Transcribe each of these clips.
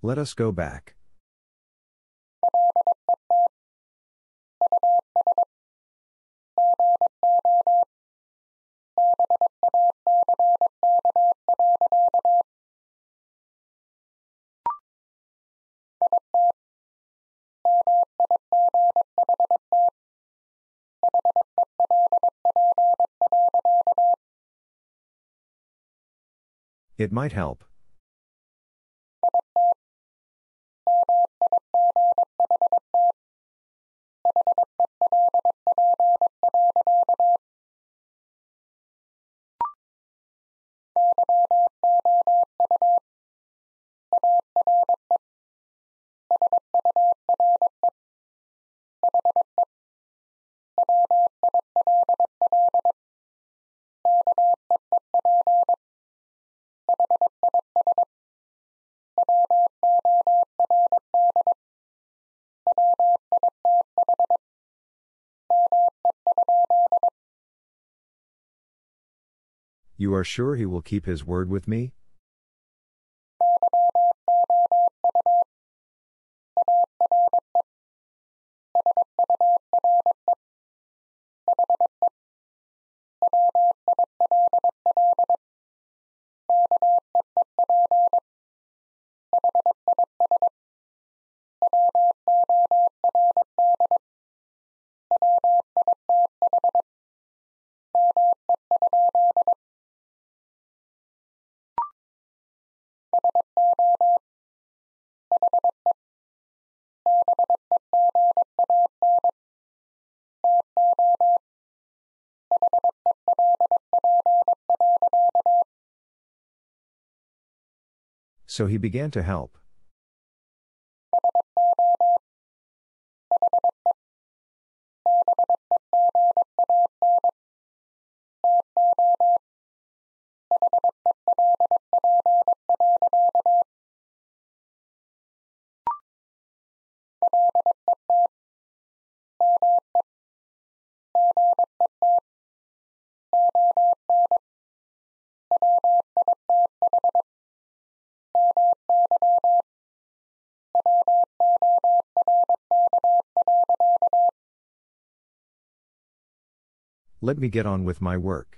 Let us go back. It might help. You are sure he will keep his word with me? So he began to help. Let me get on with my work.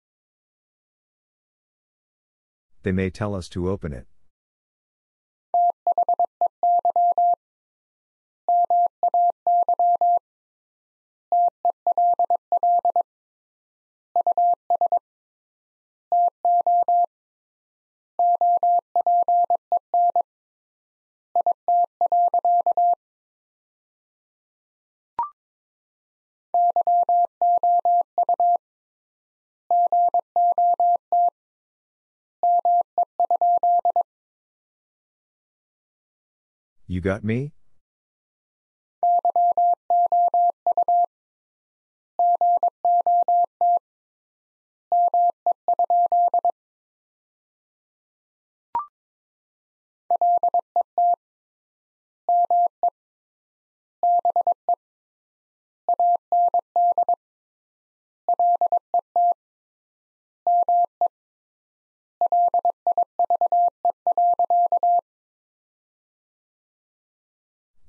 They may tell us to open it. You got me?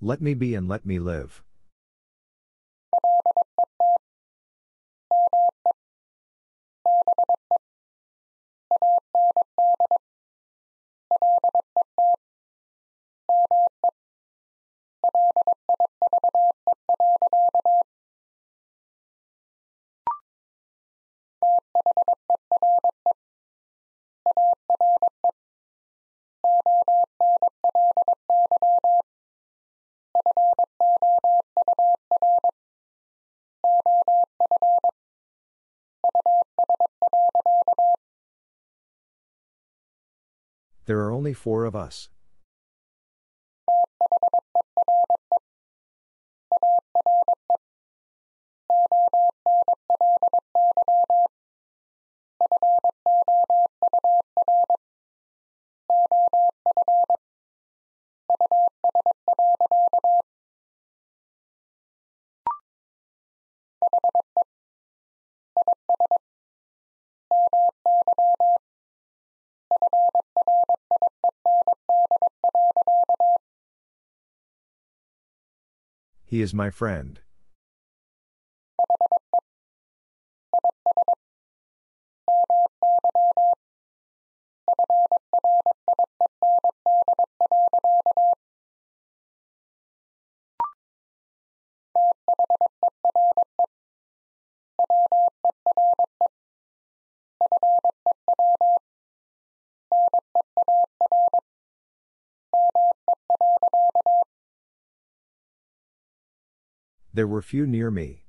Let me be and let me live. There are only four of us. He is my friend. There were few near me.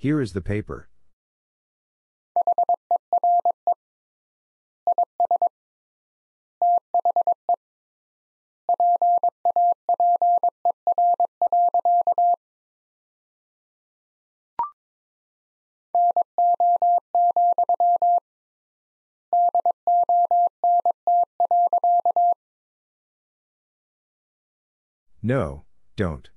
Here is the paper. No, don't.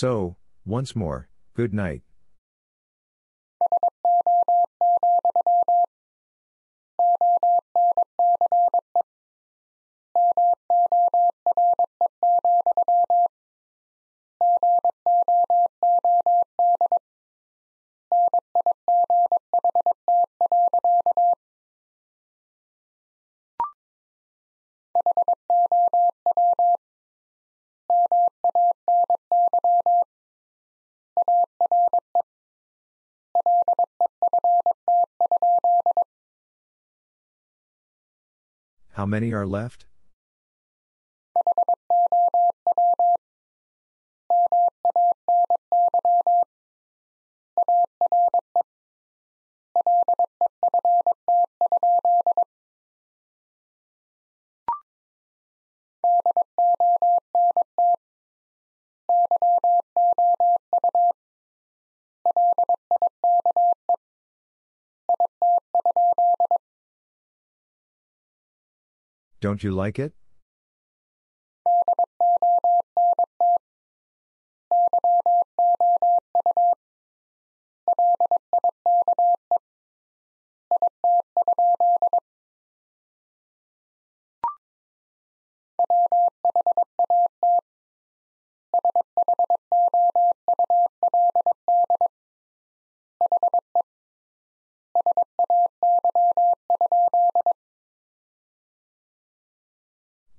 So, once more, good night. Many are left? Don't you like it?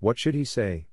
What should he say?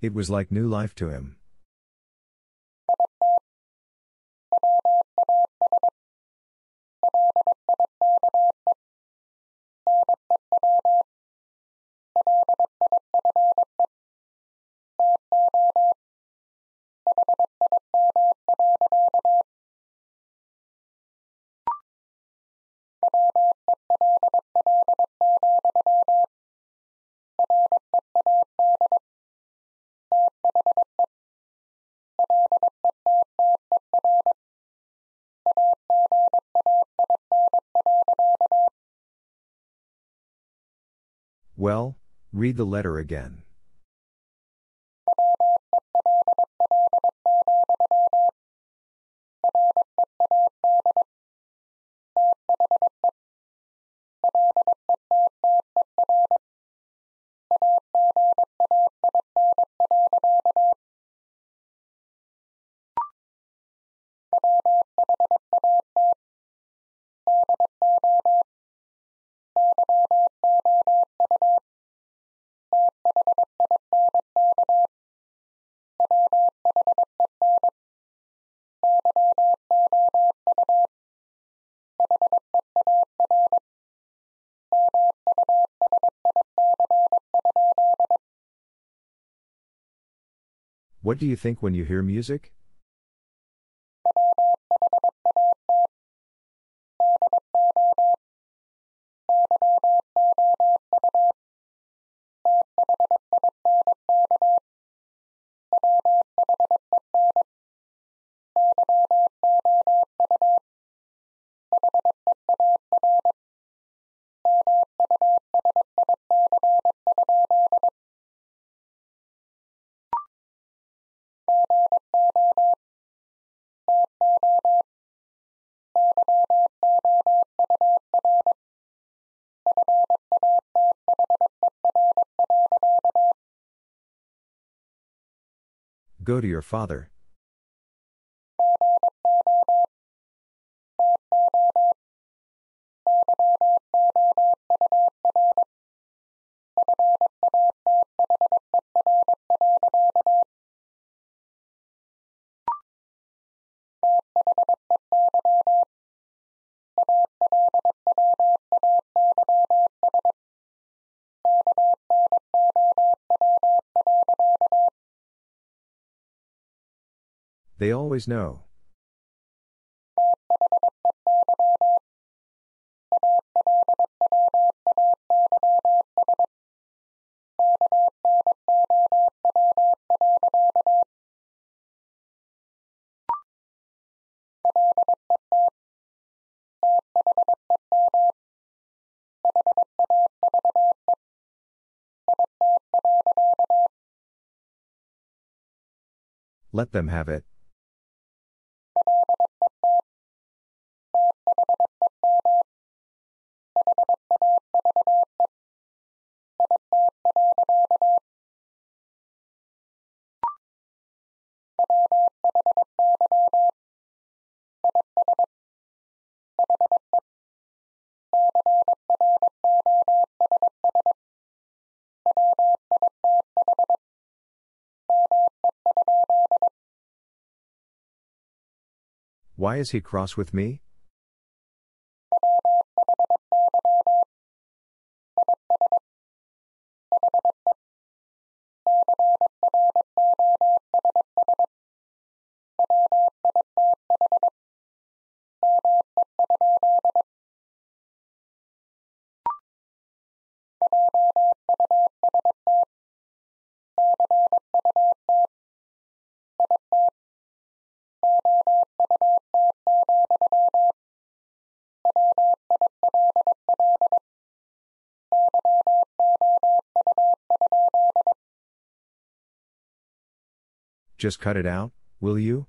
It was like new life to him. Well, read the letter again. What do you think when you hear music? Go to your father. They always know. Let them have it. Why is he cross with me? Just cut it out, will you?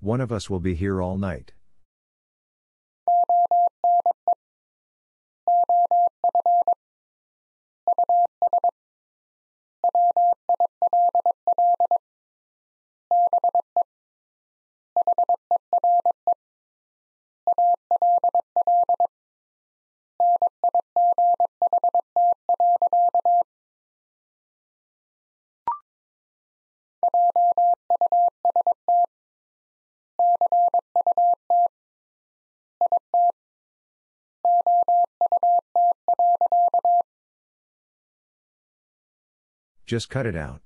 One of us will be here all night. Just cut it out.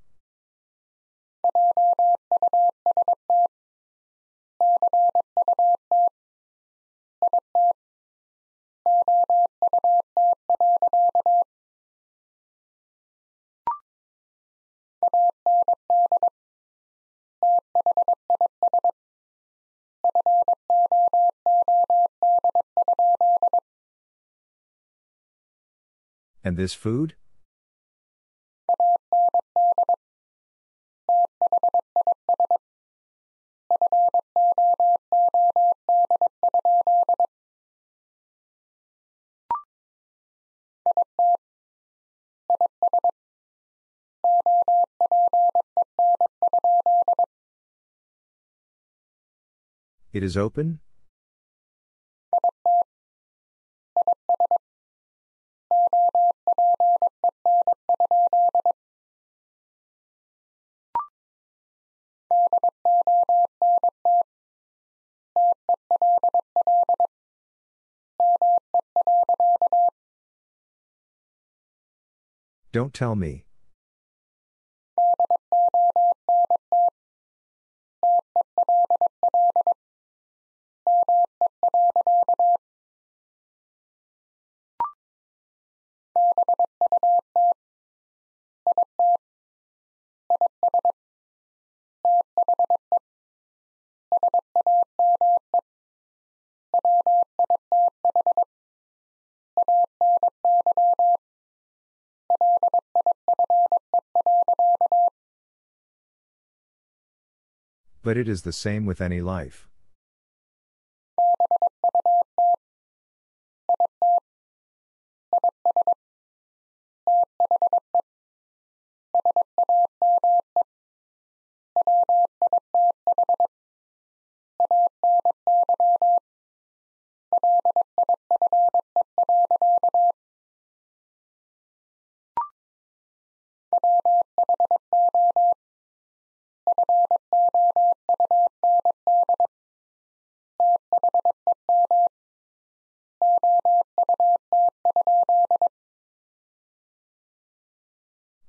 And this food? It is open? Don't tell me. But it is the same with any life.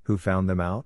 Who found them out?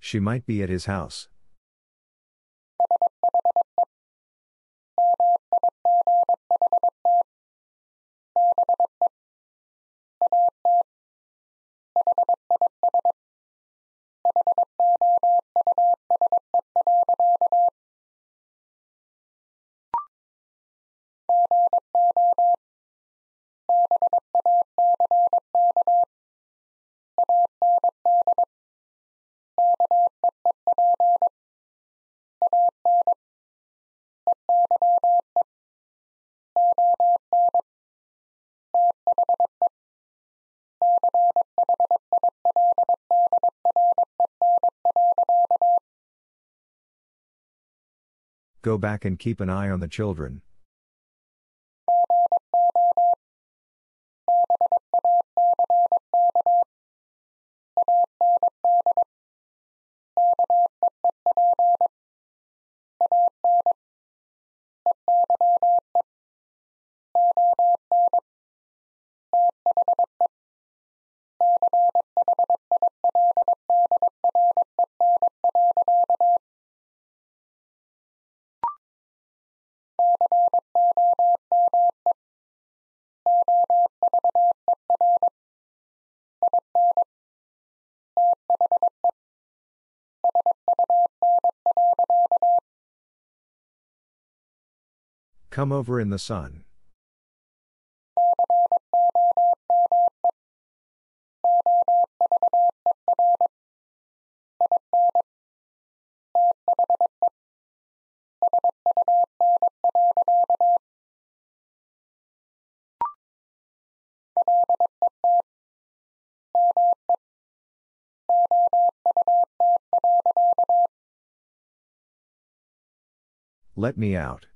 She might be at his house. Go back and keep an eye on the children. Come over in the sun. Let me out.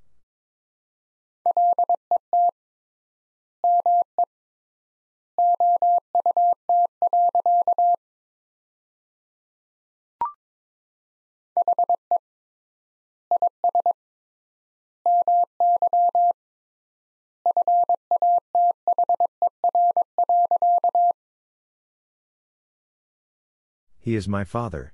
He is my father.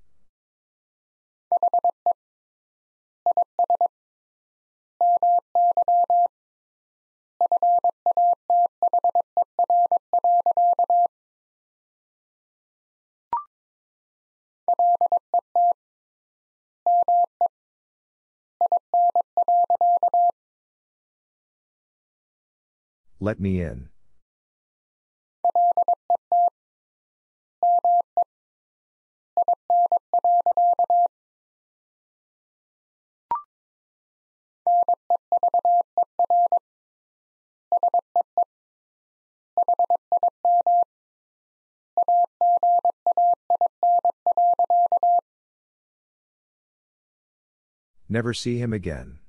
Let me in. Never see him again.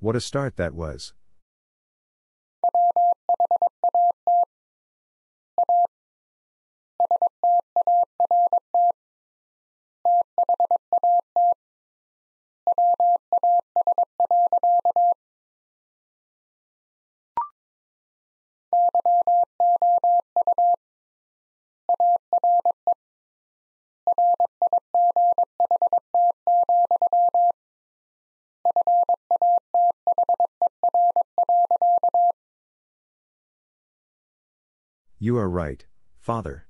What a start that was. You are right, father.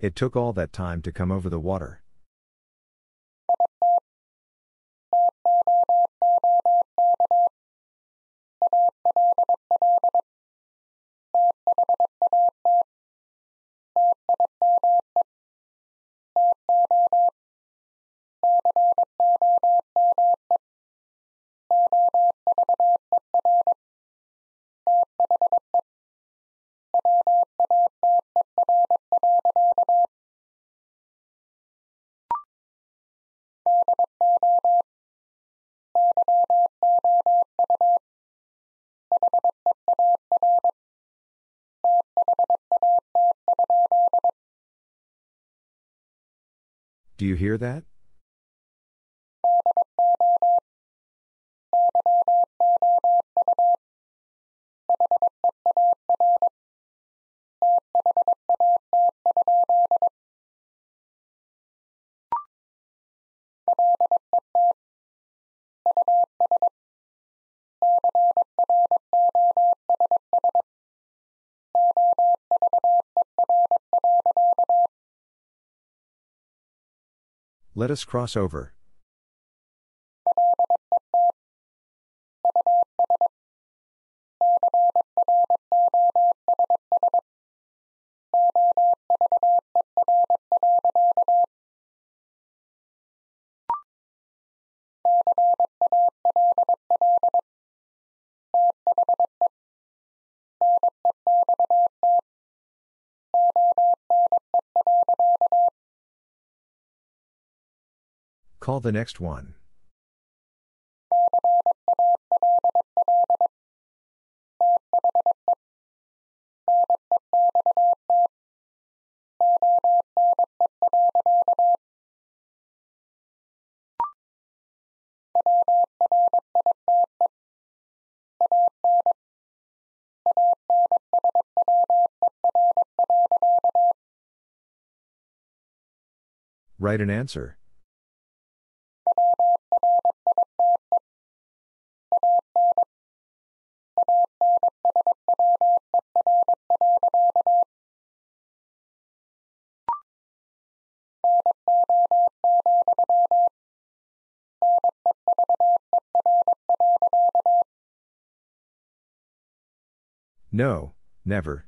It took all that time to come over the water. Do you hear that? Let us cross over. Call the next one. Write an answer. No, never.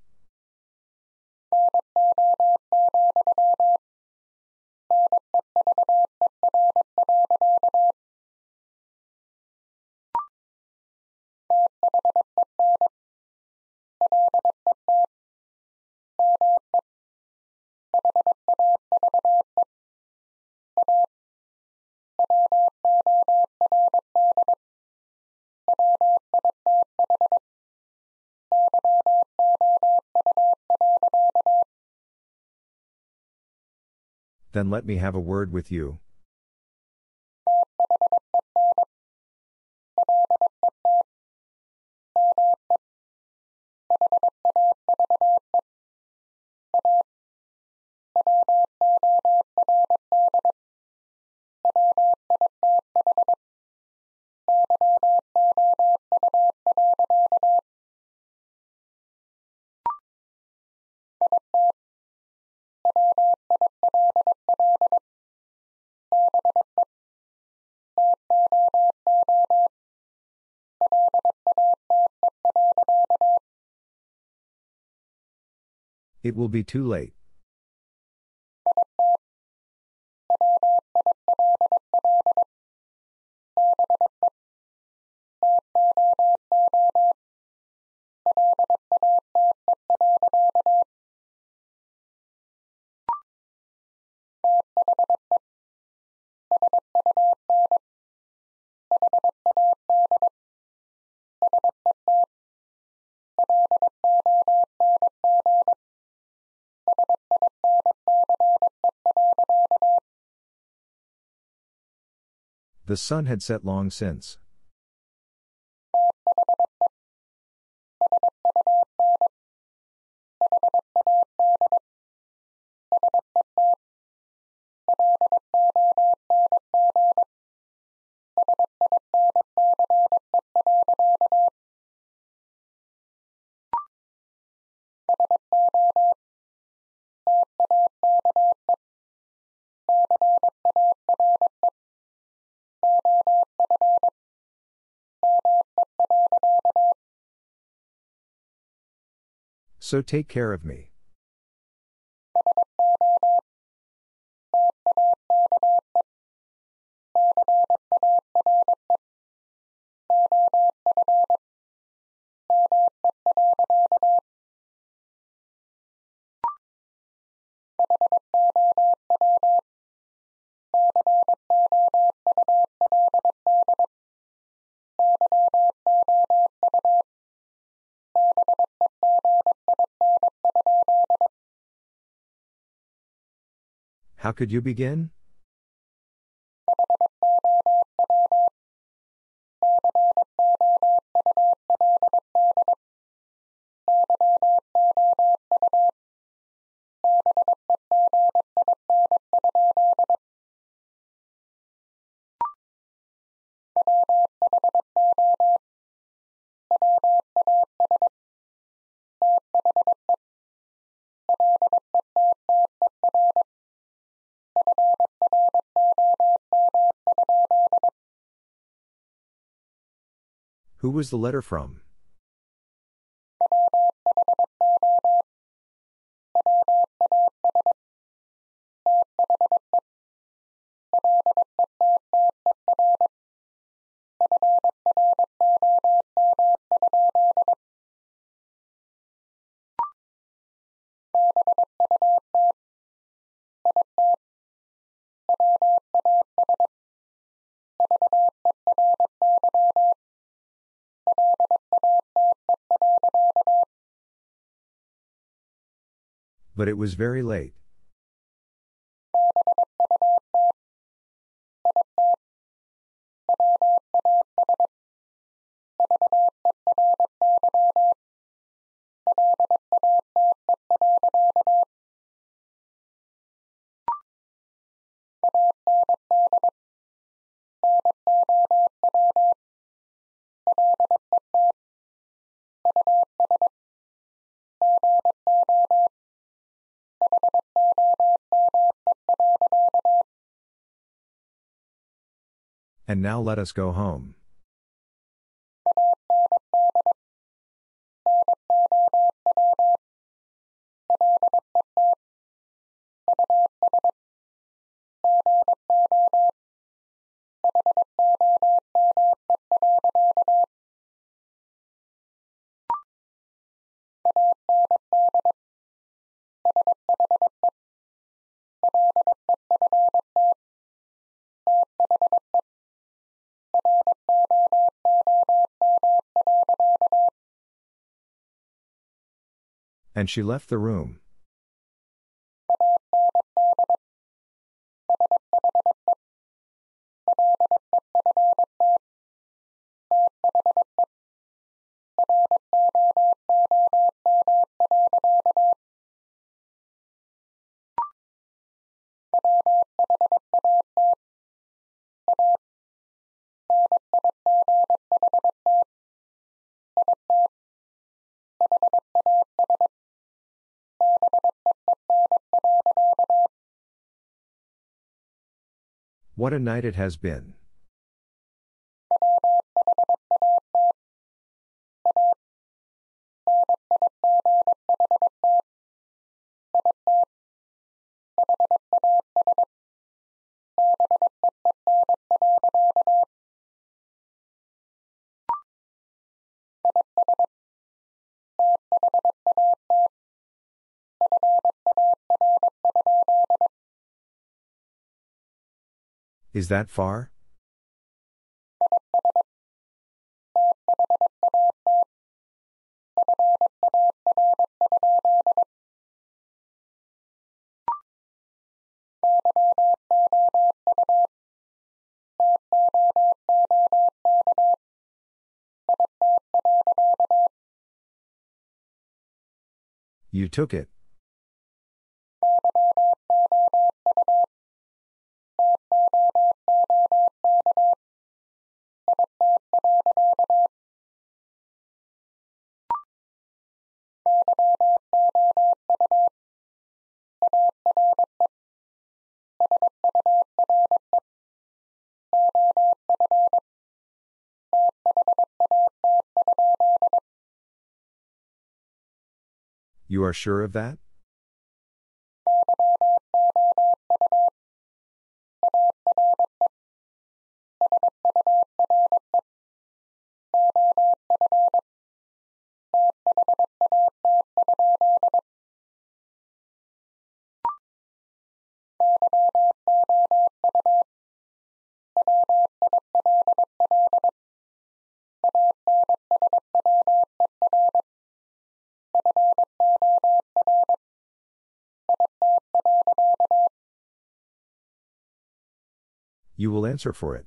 Then let me have a word with you. It will be too late. The sun had set long since. So take care of me. How could you begin? Who was the letter from? But it was very late. And now let us go home. And she left the room. What a night it has been. Is that far? You took it. You are sure of that? You will answer for it.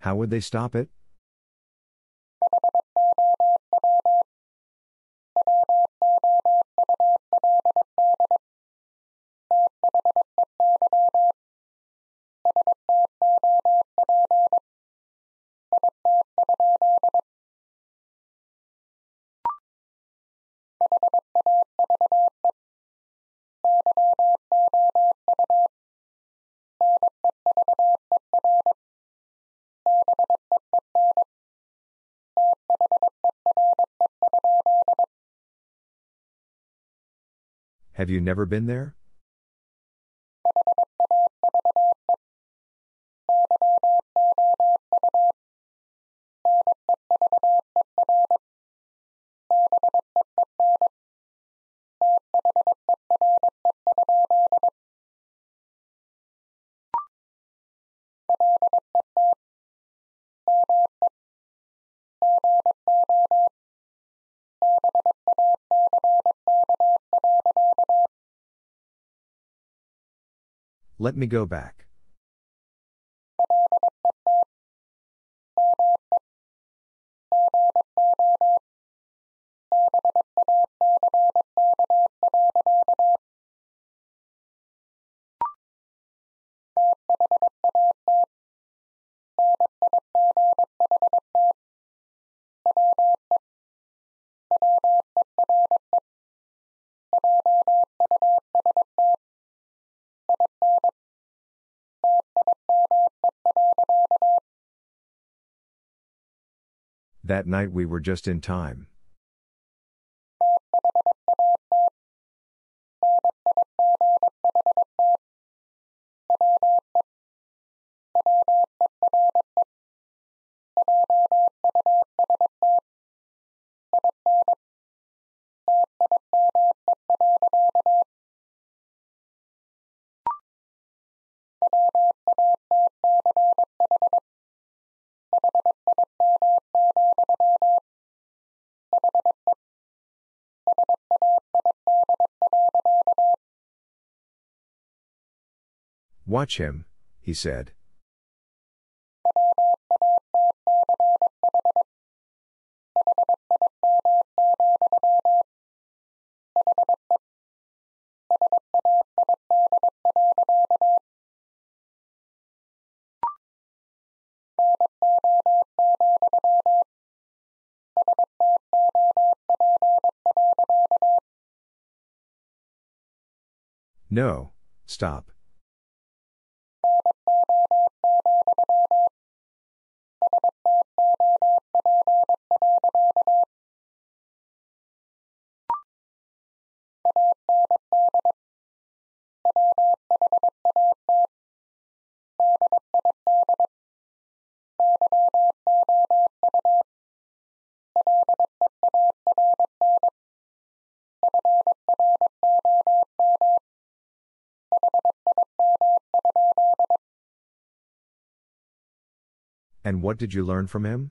How would they stop it? Have you never been there? Let me go back. That night we were just in time. Watch him, he said. No, stop. And what did you learn from him?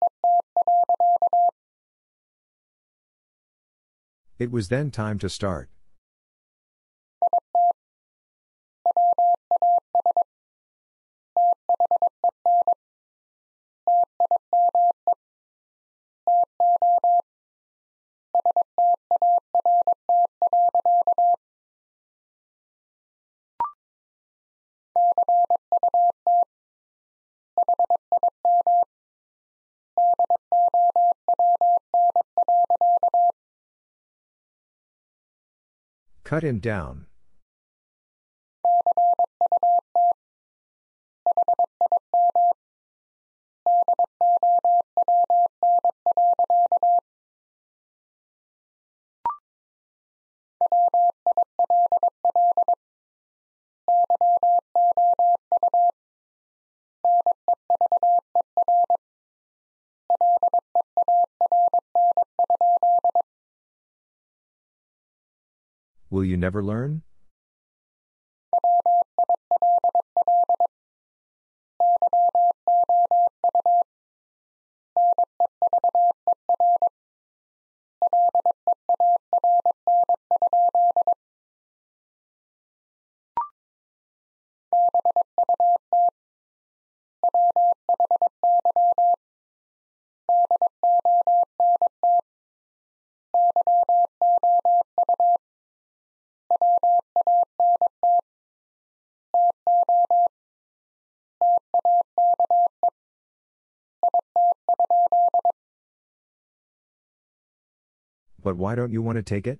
It was then time to start. Cut him down. Will you never learn? But why don't you want to take it?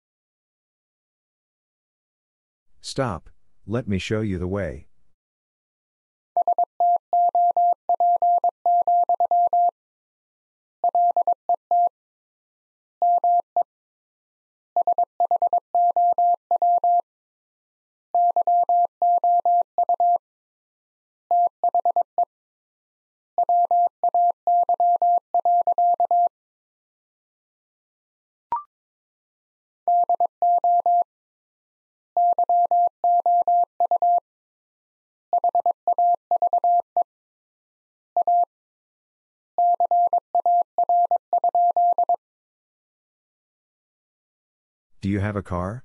Stop, let me show you the way. Do you have a car?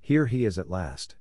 Here he is at last.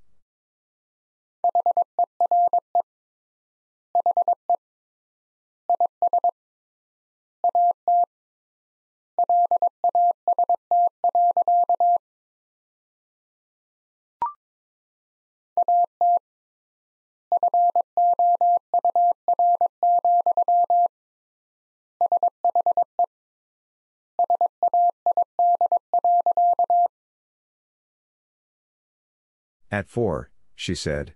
At four, she said.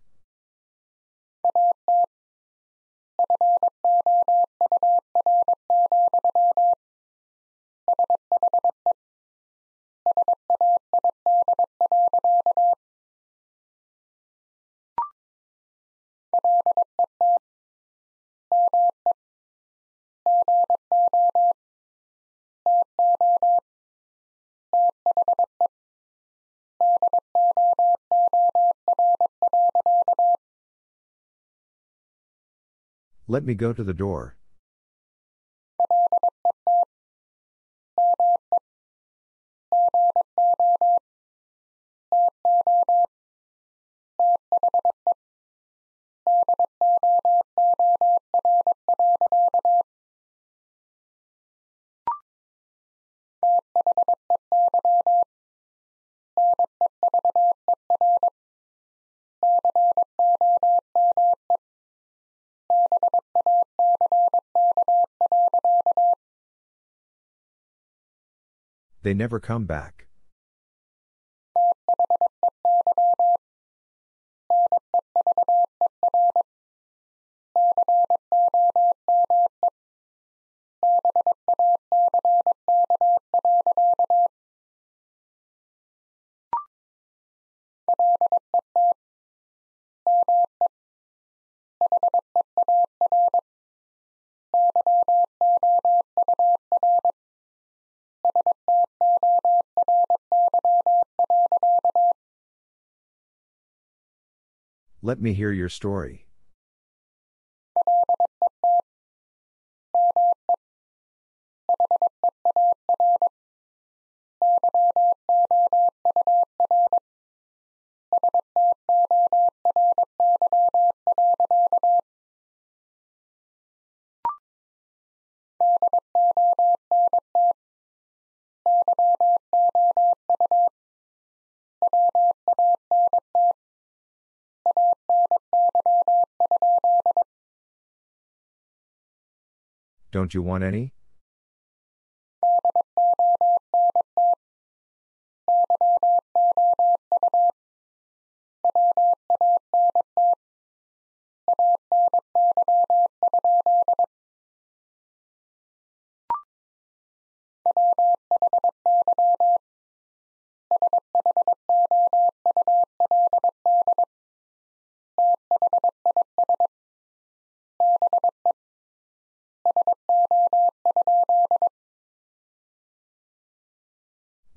Let me go to the door. They never come back. Let me hear your story. Don't you want any?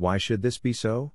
Why should this be so?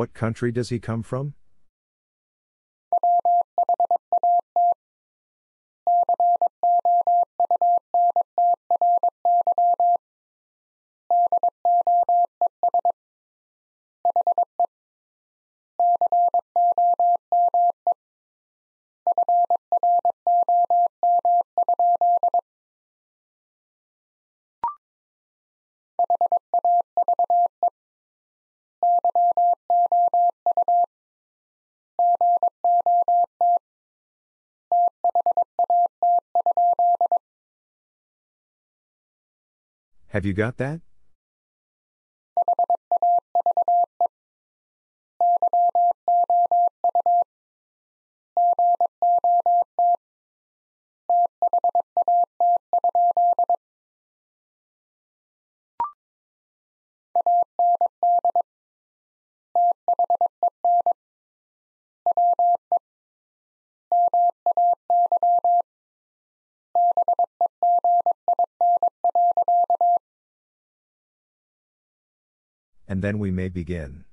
What country does he come from? Have you got that? And then we may begin.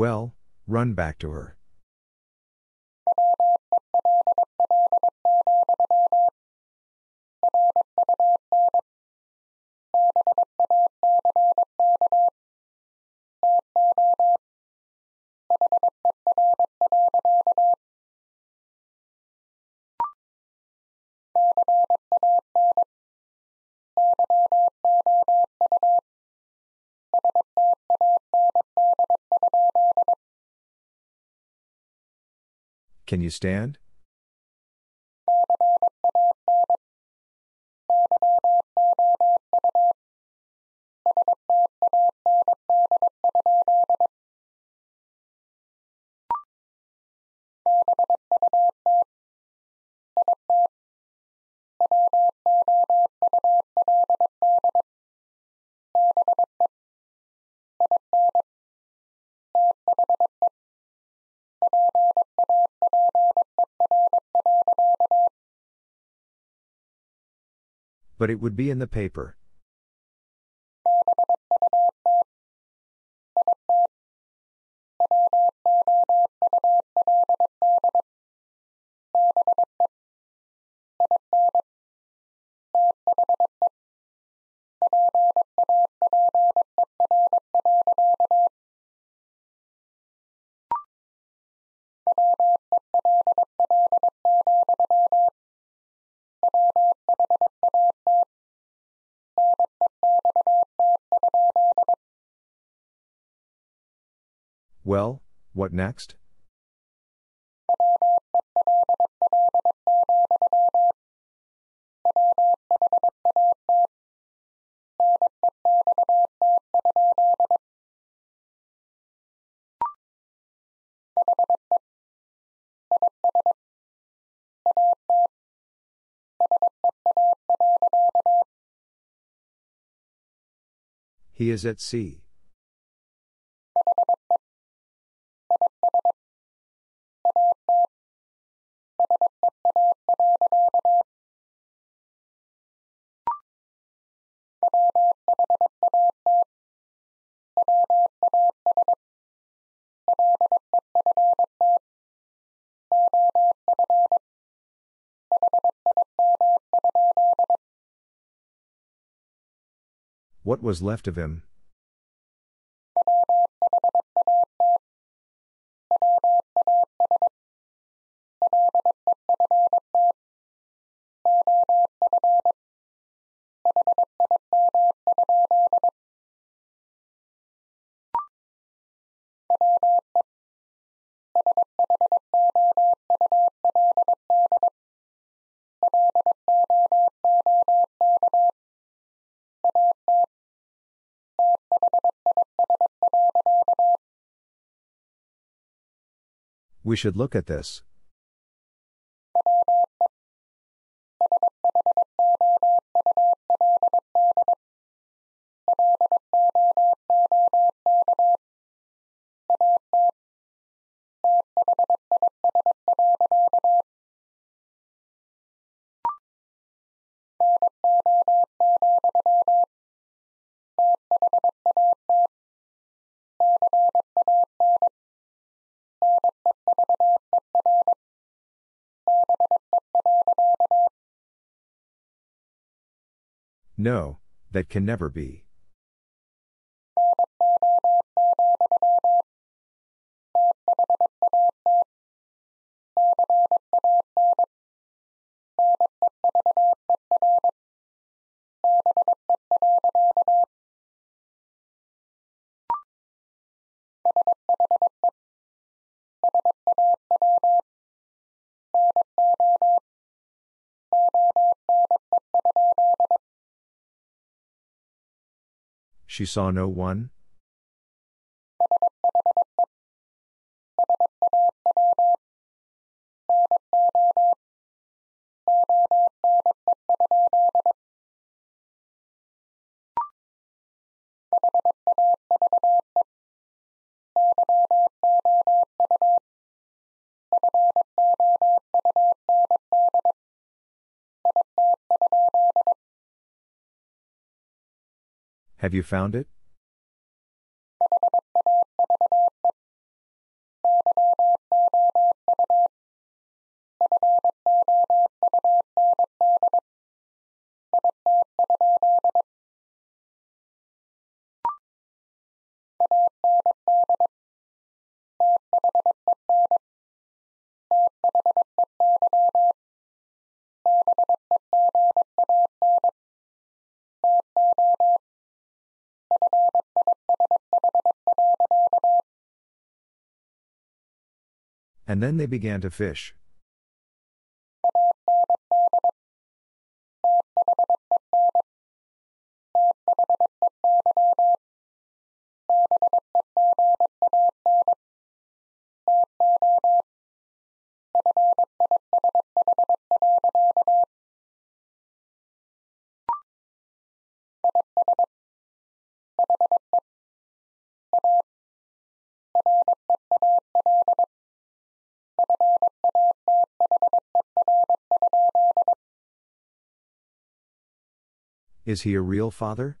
Well, run back to her. Can you stand? But it would be in the paper. Next? He is at sea. What was left of him? We should look at this. No, that can never be. She saw no one? Have you found it? And then they began to fish. Is he a real father?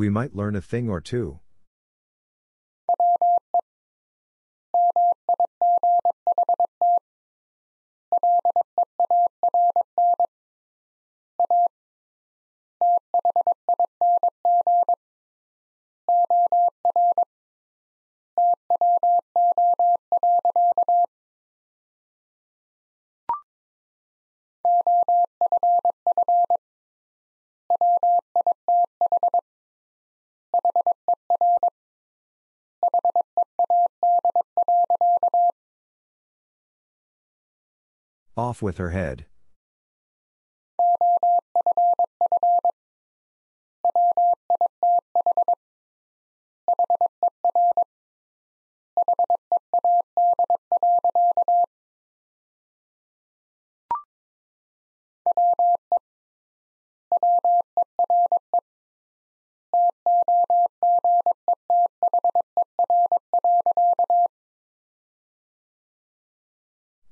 We might learn a thing or two. With her head.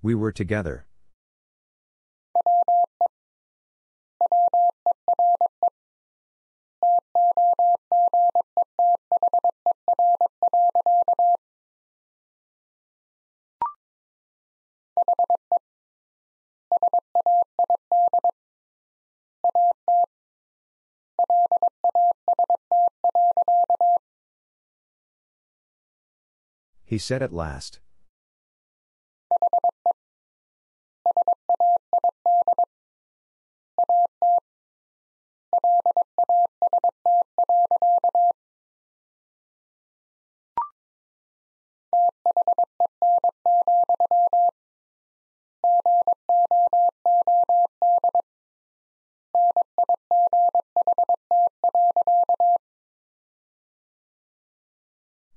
We were together. He said at last.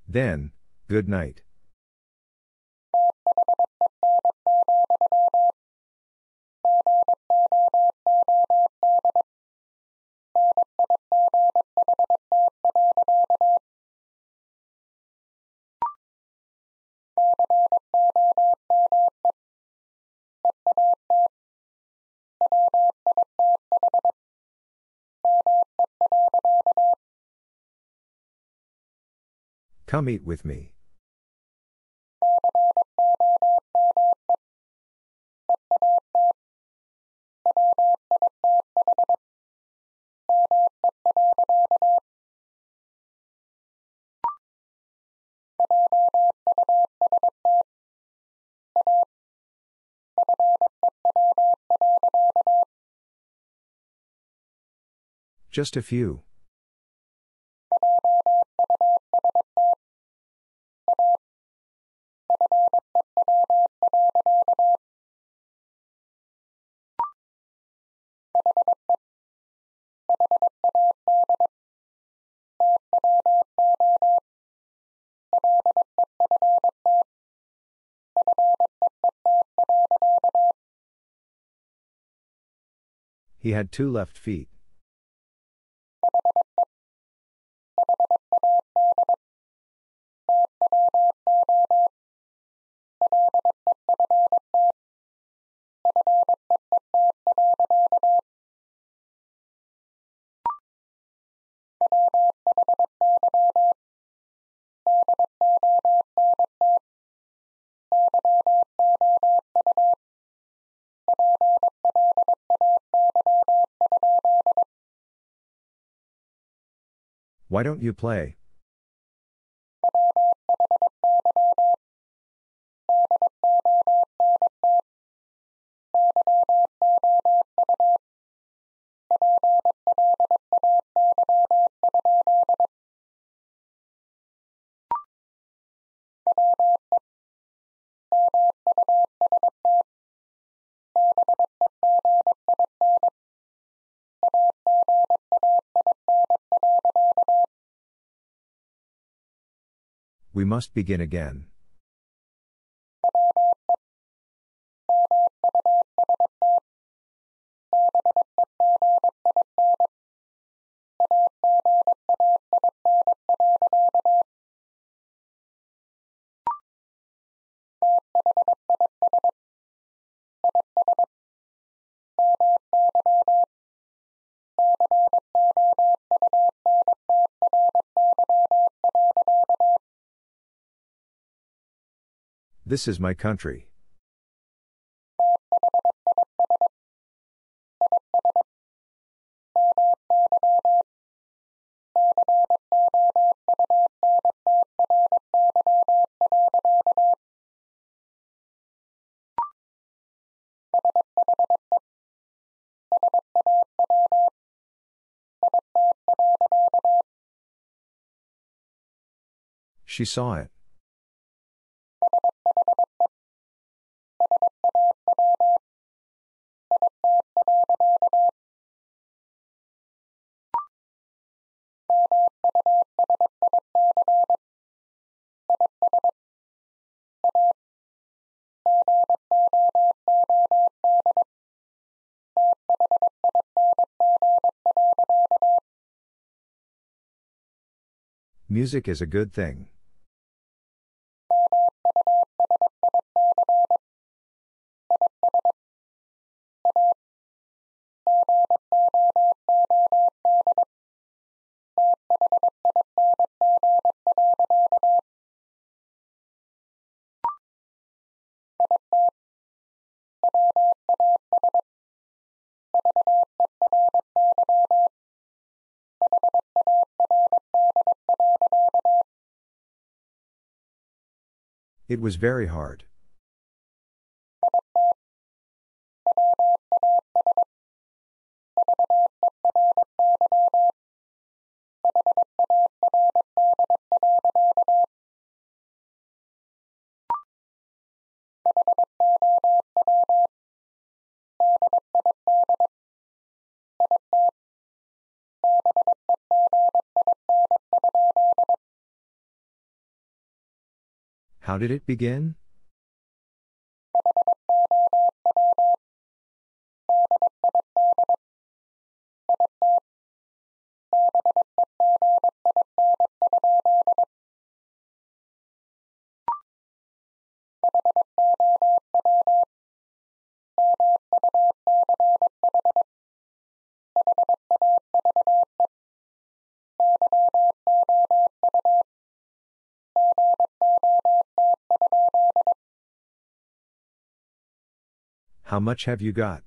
Then, good night. Come eat with me. Just a few. He had two left feet. Why don't you play? We must begin again. This is my country. She saw it. Music is a good thing. It was very hard. How did it begin? How much have you got?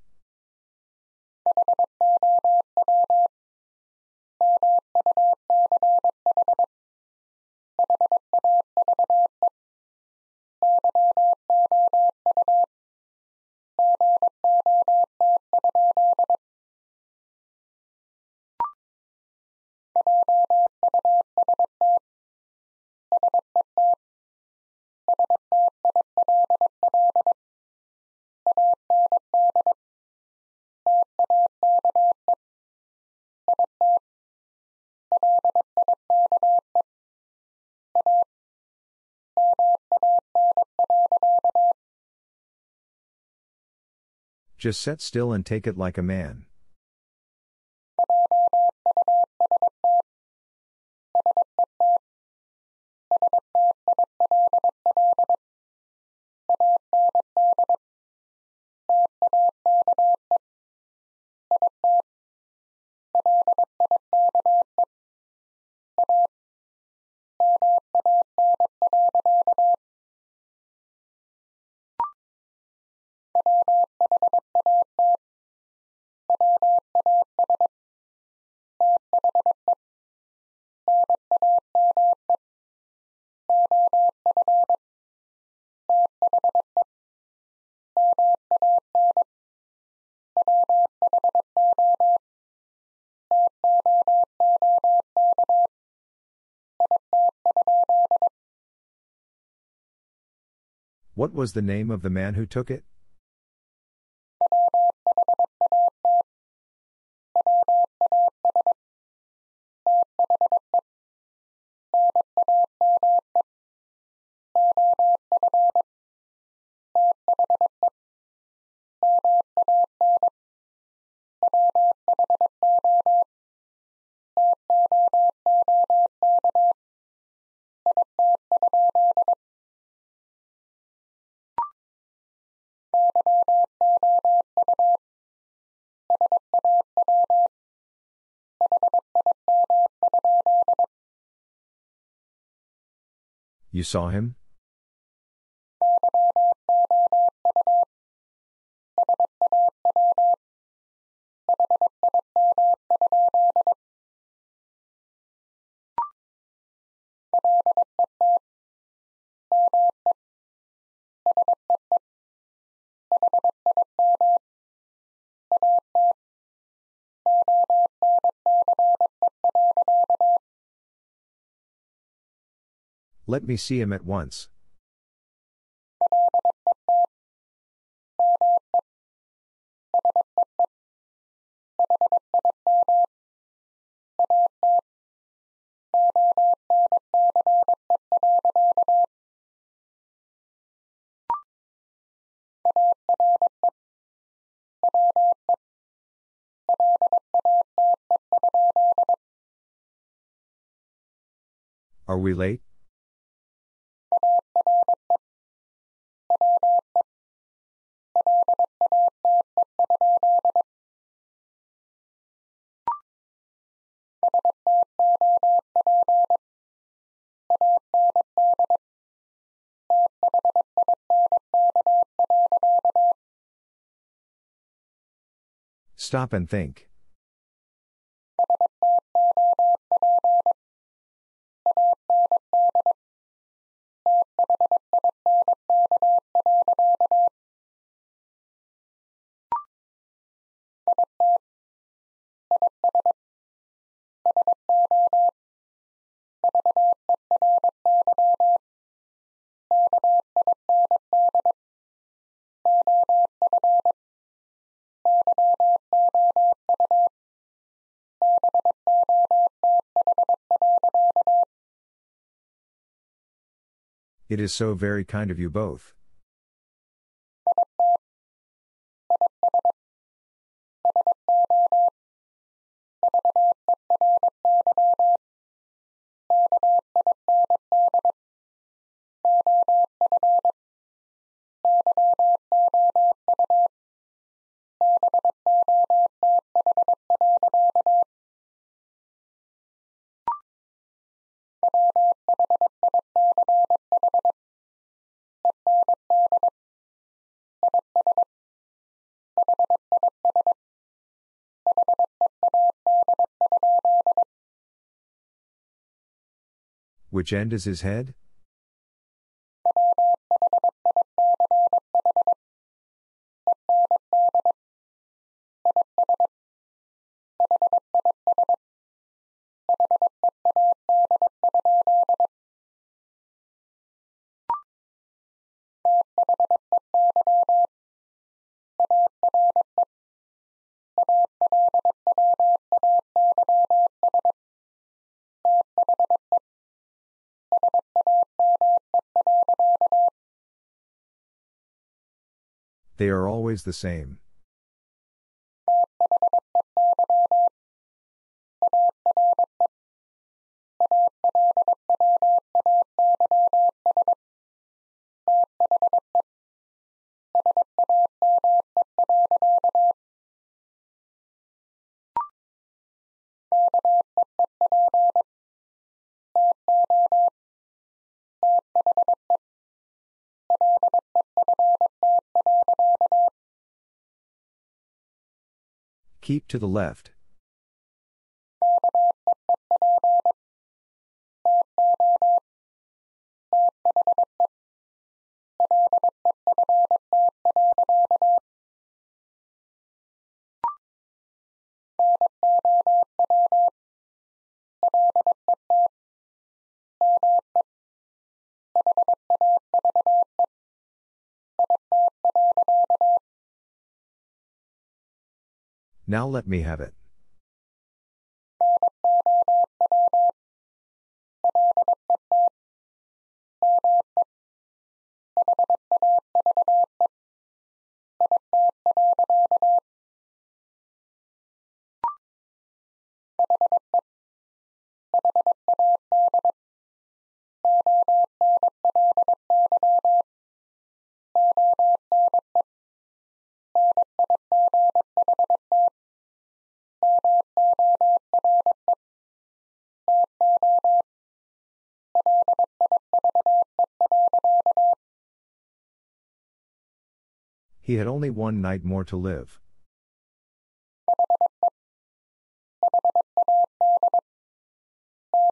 Just set still and take it like a man. What was the name of the man who took it? You saw him? Let me see him at once. Are we late? Stop and think. It is so very kind of you both. Which end is his head? They are always the same. Keep to the left. Now let me have it. He had only one night more to live.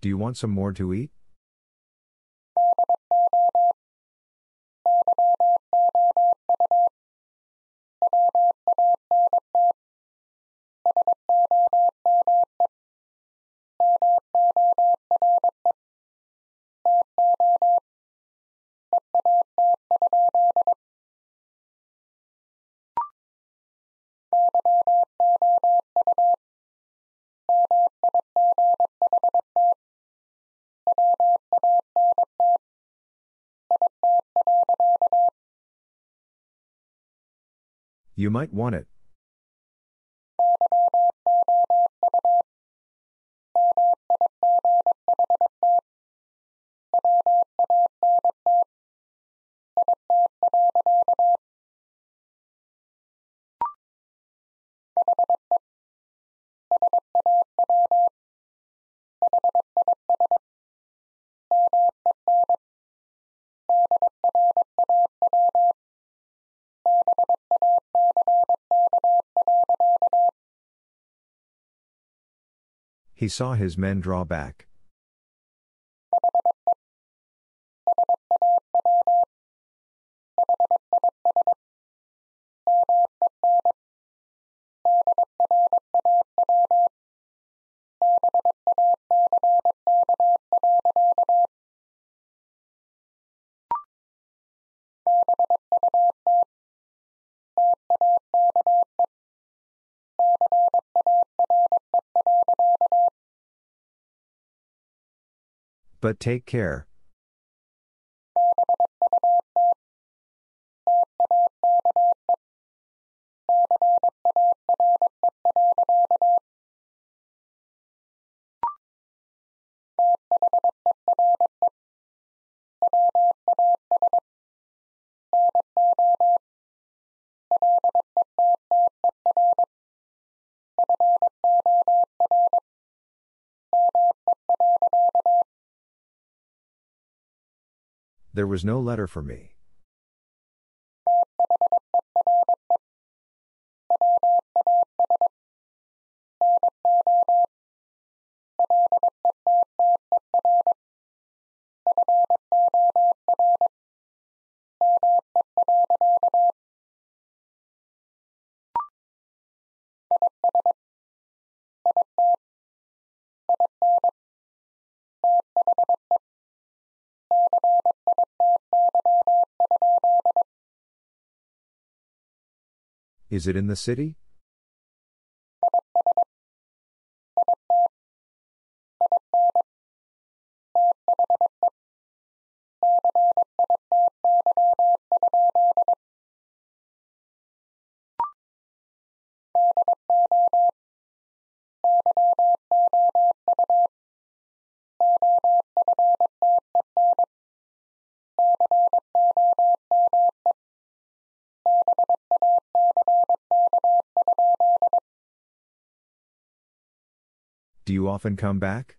Do you want some more to eat? You might want it. He saw his men draw back. But take care. There was no letter for me. Is it in the city? Do you often come back?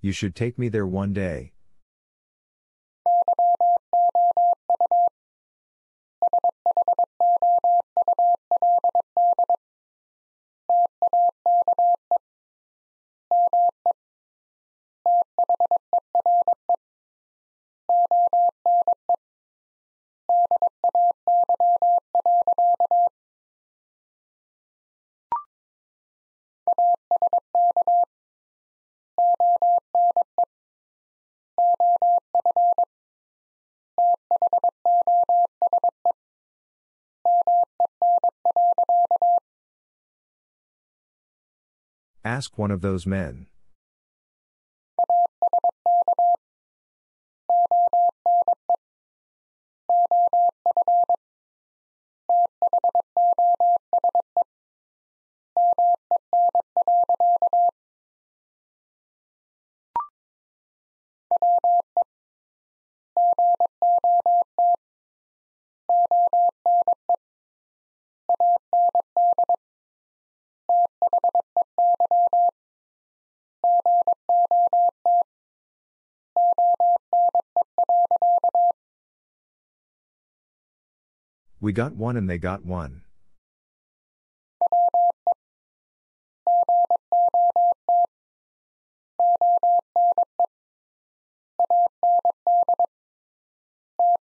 You should take me there one day. Ask one of those men. We got one and they got one.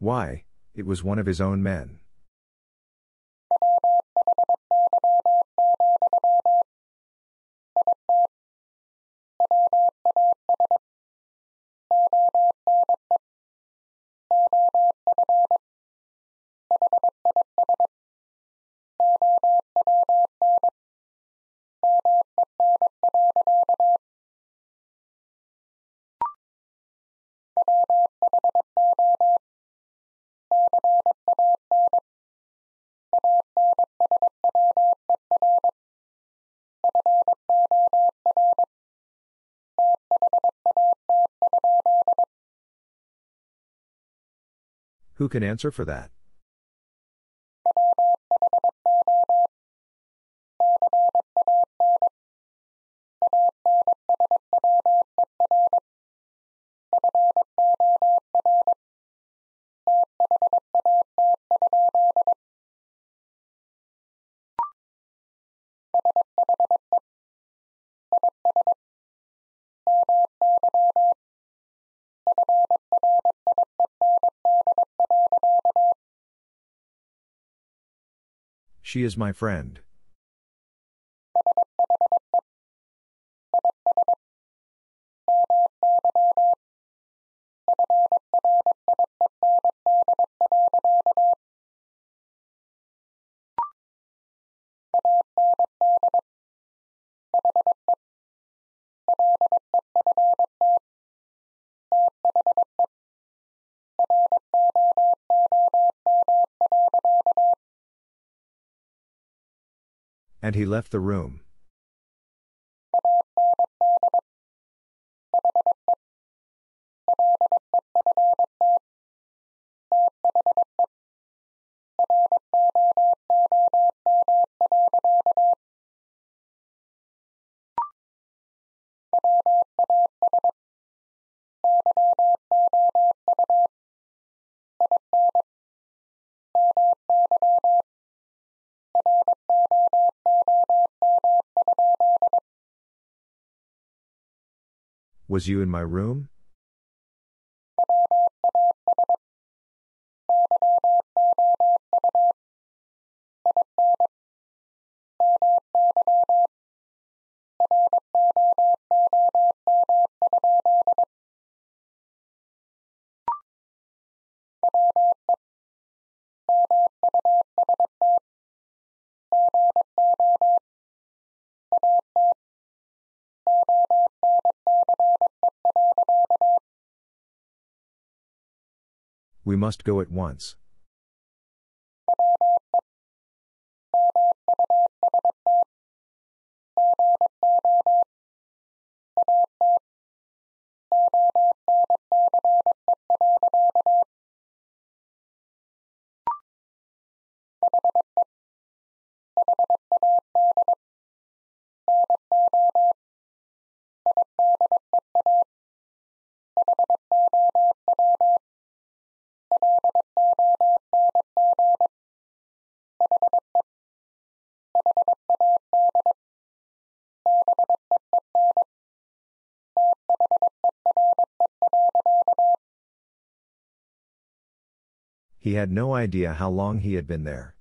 Why, it was one of his own men. Who can answer for that? She is my friend. And he left the room. Was you in my room? We must go at once. He had no idea how long he had been there.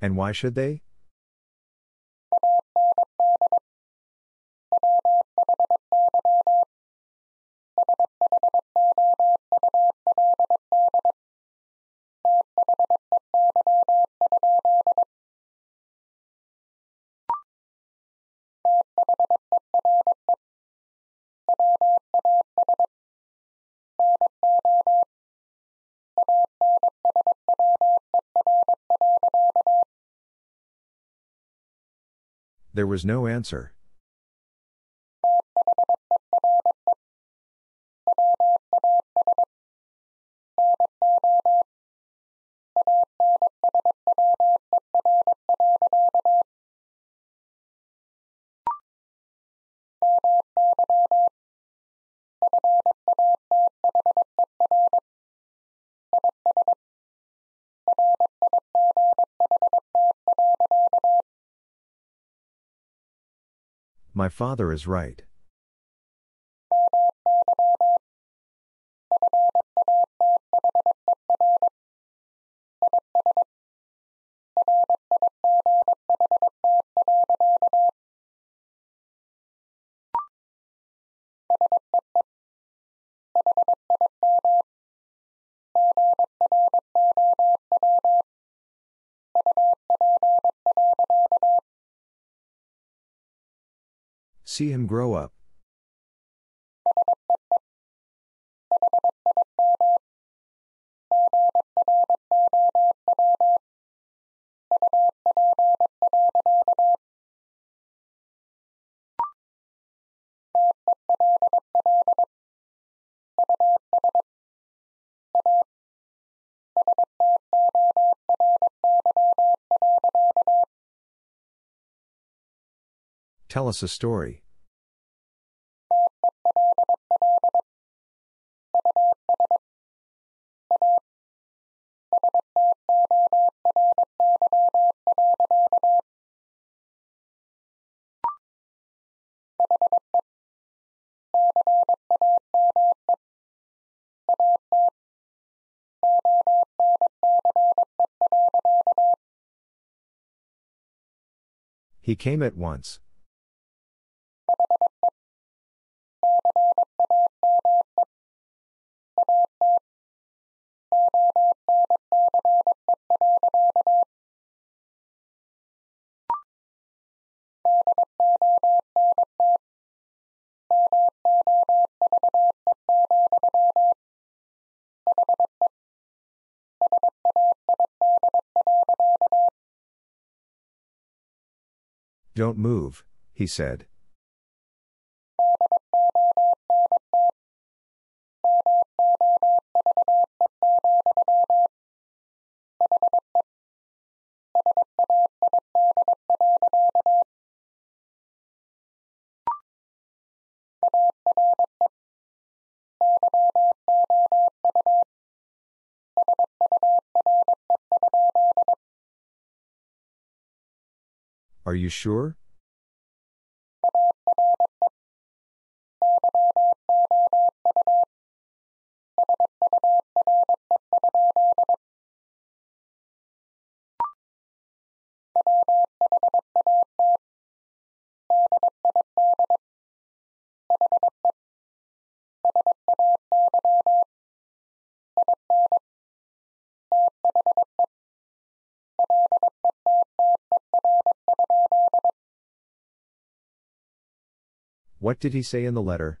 And why should they? There was no answer. My father is right. See him grow up. Tell us a story. He came at once. Don't move, he said. Are you sure? What did he say in the letter?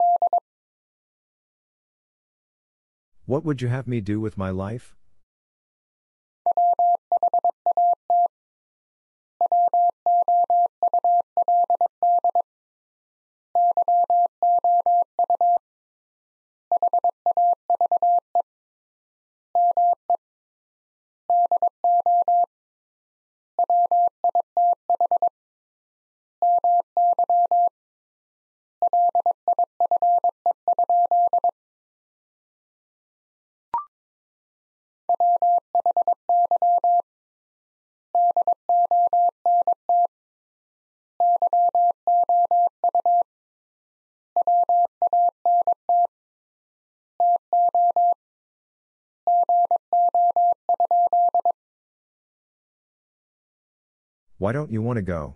What would you have me do with my life? Why don't you want to go?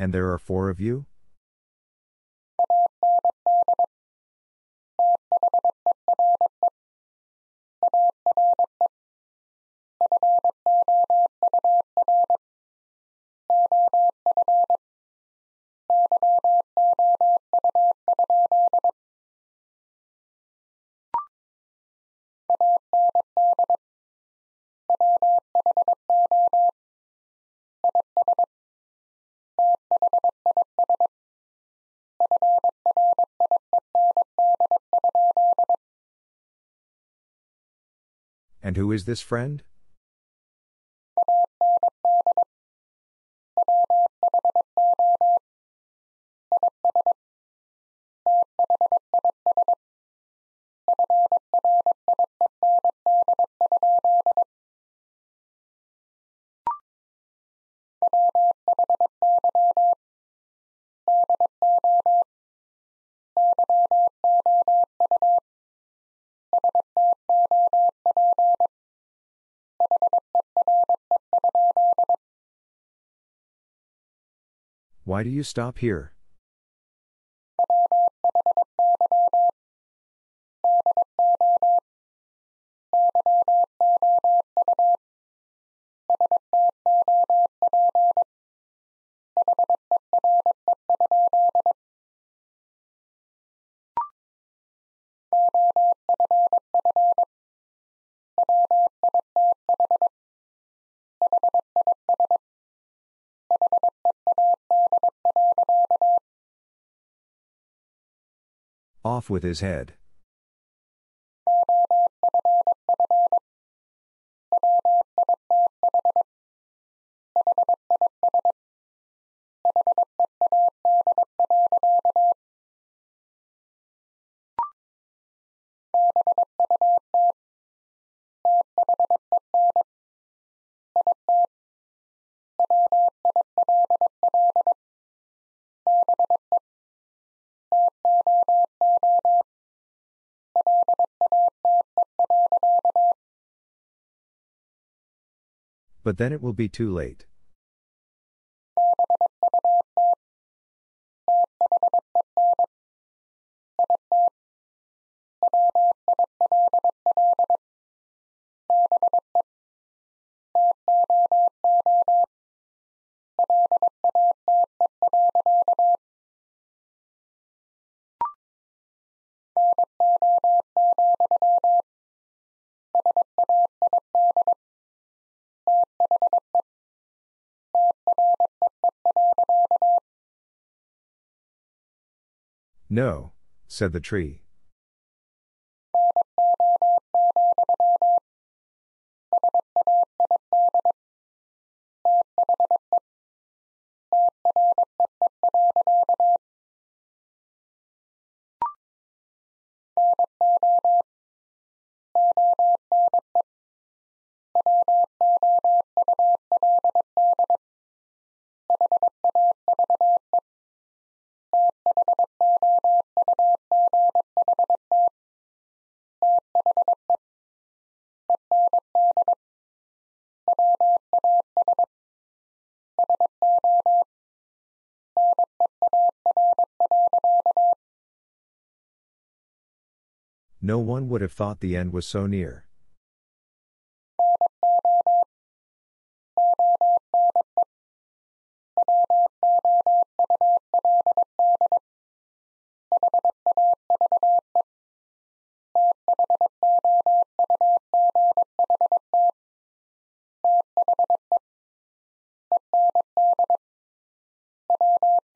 And there are four of you? And who is this friend? Why do you stop here? Off with his head. But then it will be too late. No, said the tree. you no one would have thought the end was so near.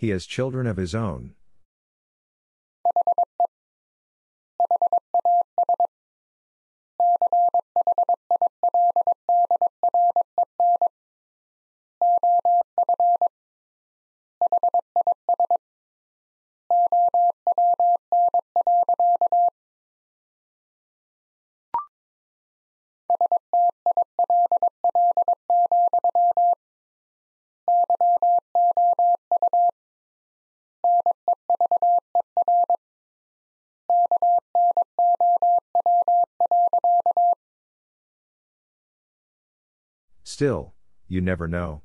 He has children of his own. Still, you never know.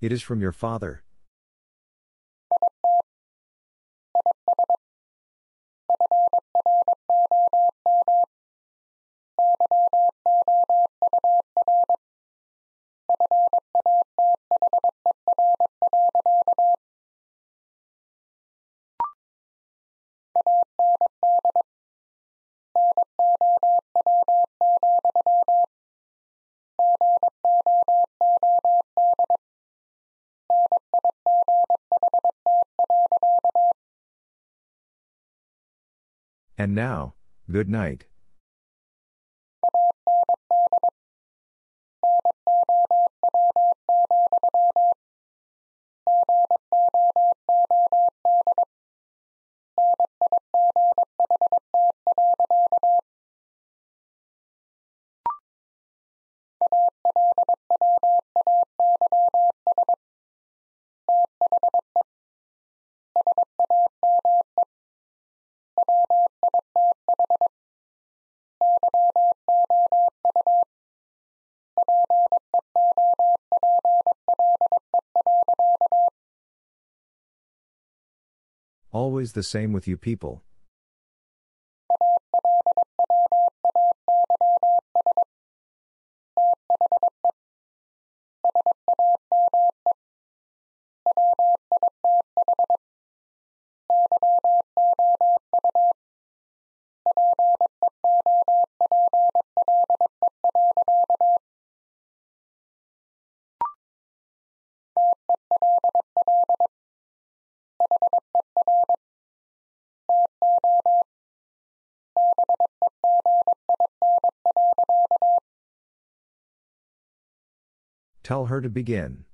It is from your father. Now, good night. Always the same with you people. Tell her to begin.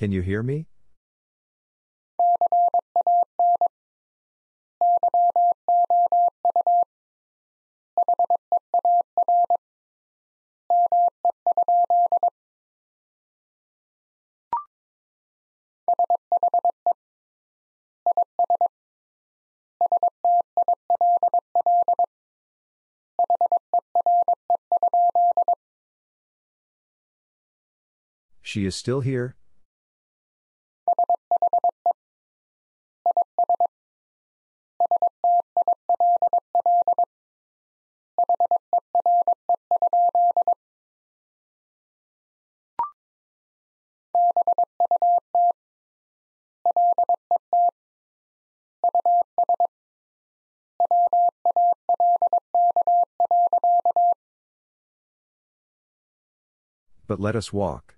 Can you hear me? She is still here? But let us walk.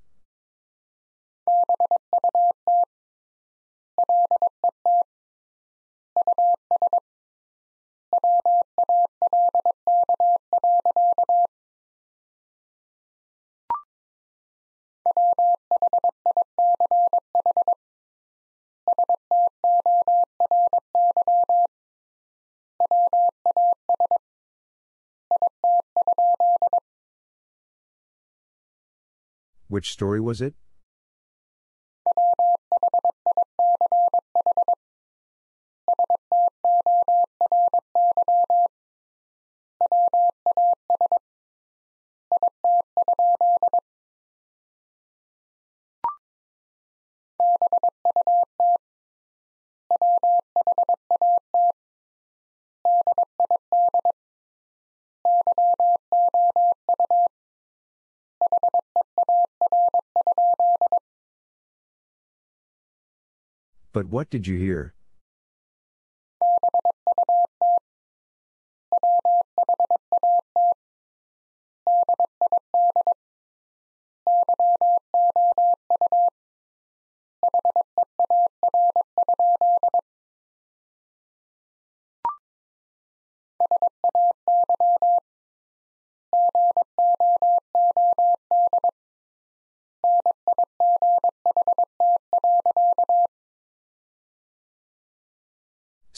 Which story was it? But what did you hear?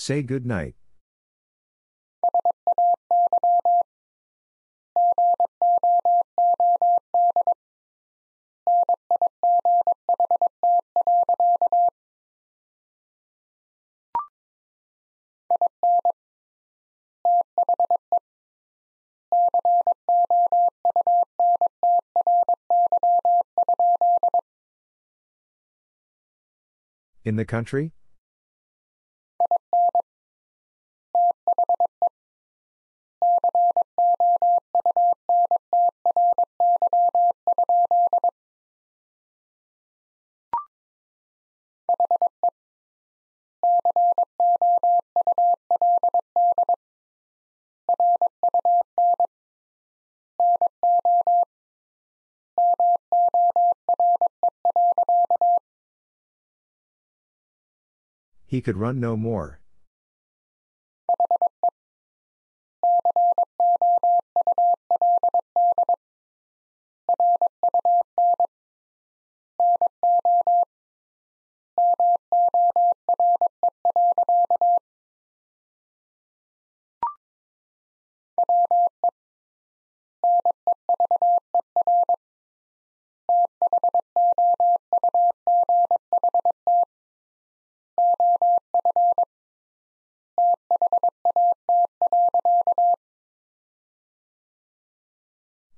Say good night. In the country? He could run no more.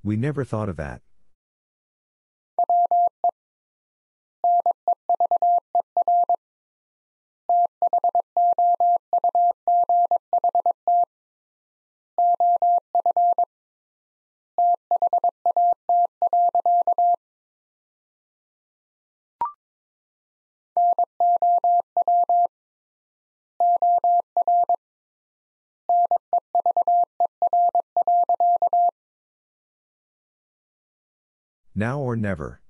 We never thought of that. Now or never.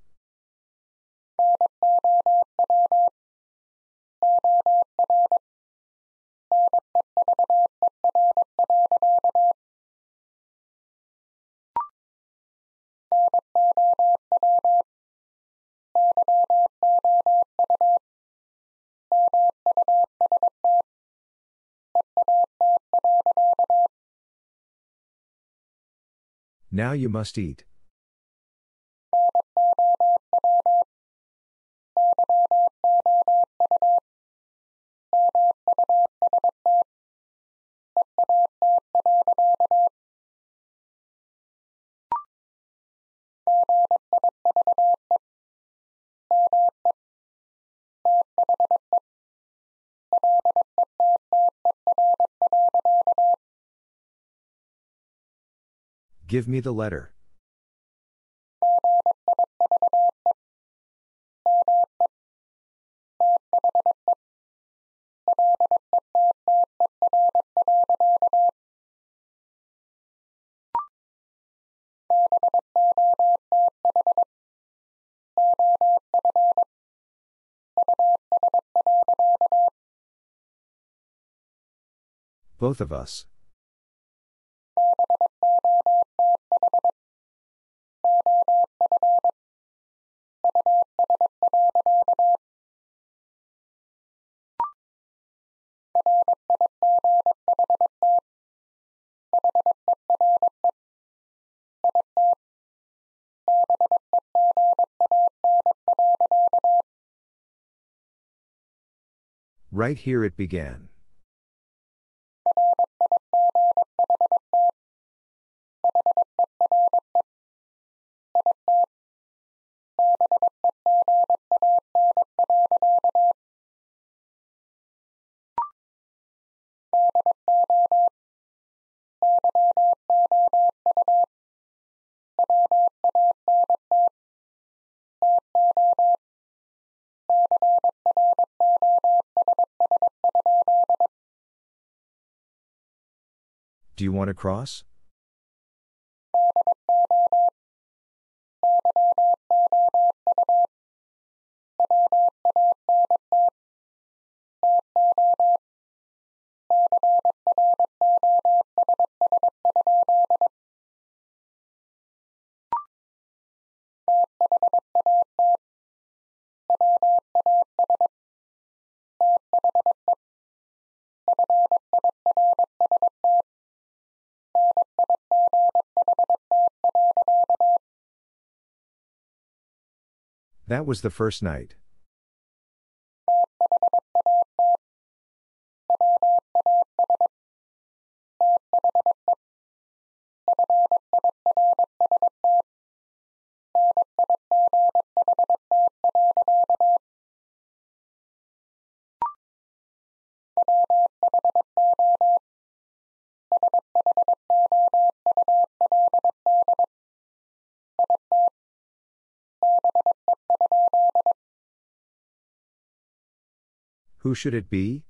Now you must eat. Give me the letter. Both of us. Right here it began. Do you want to cross? That was the first night. Who should it be?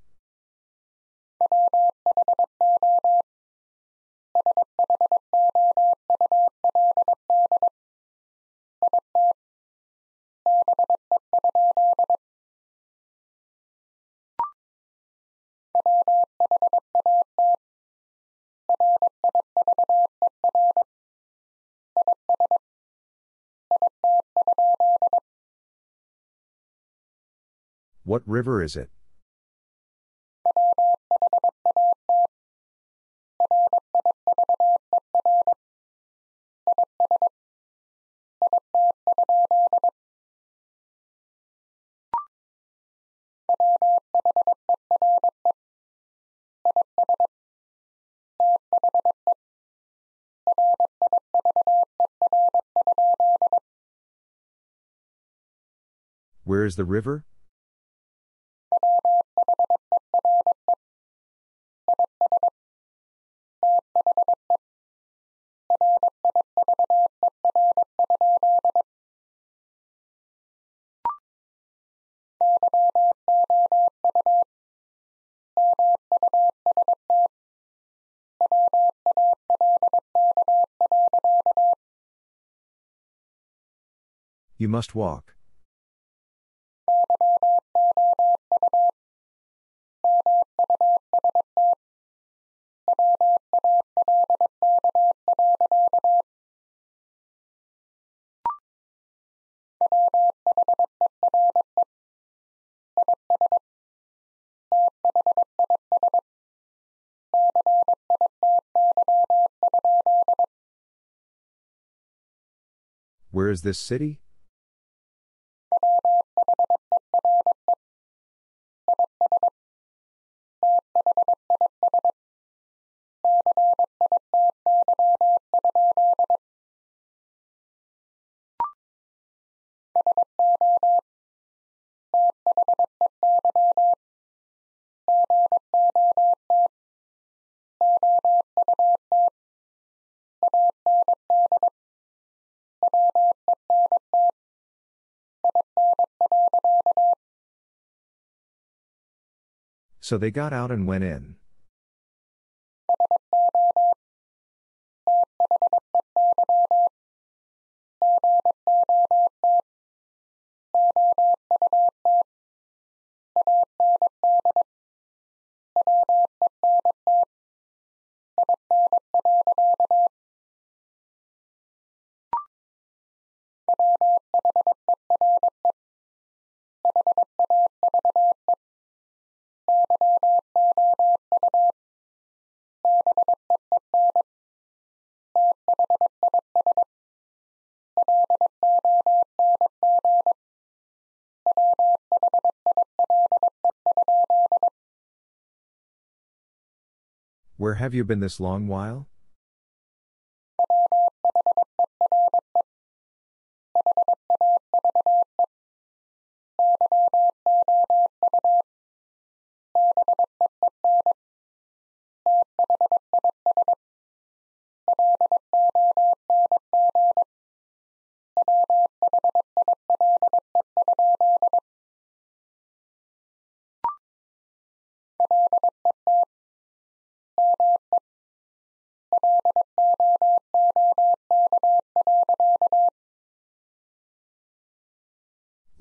What river is it? Is the river? You must walk. Where is this city? So they got out and went in. Have you been this long while?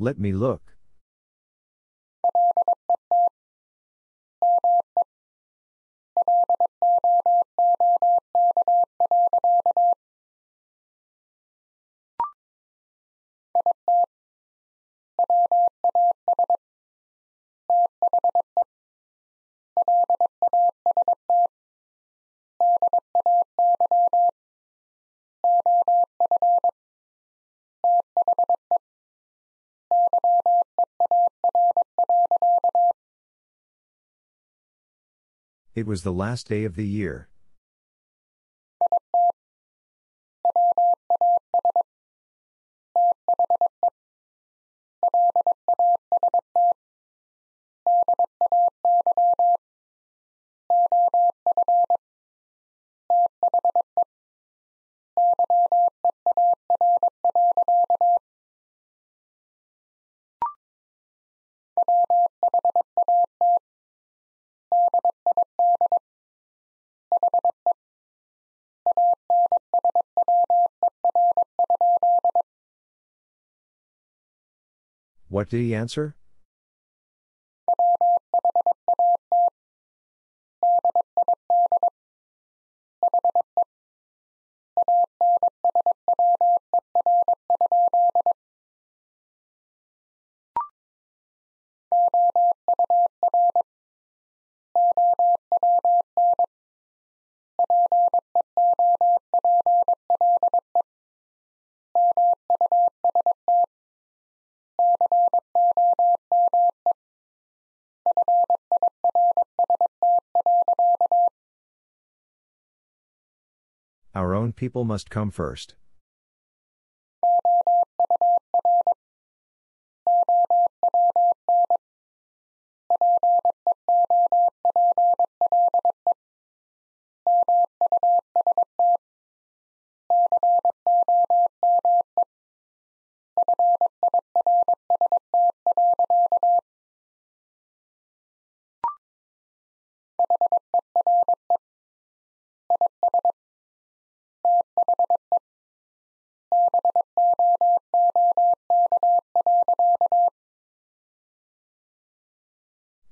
Let me look. It was the last day of the year. What did he answer? Our own people must come first.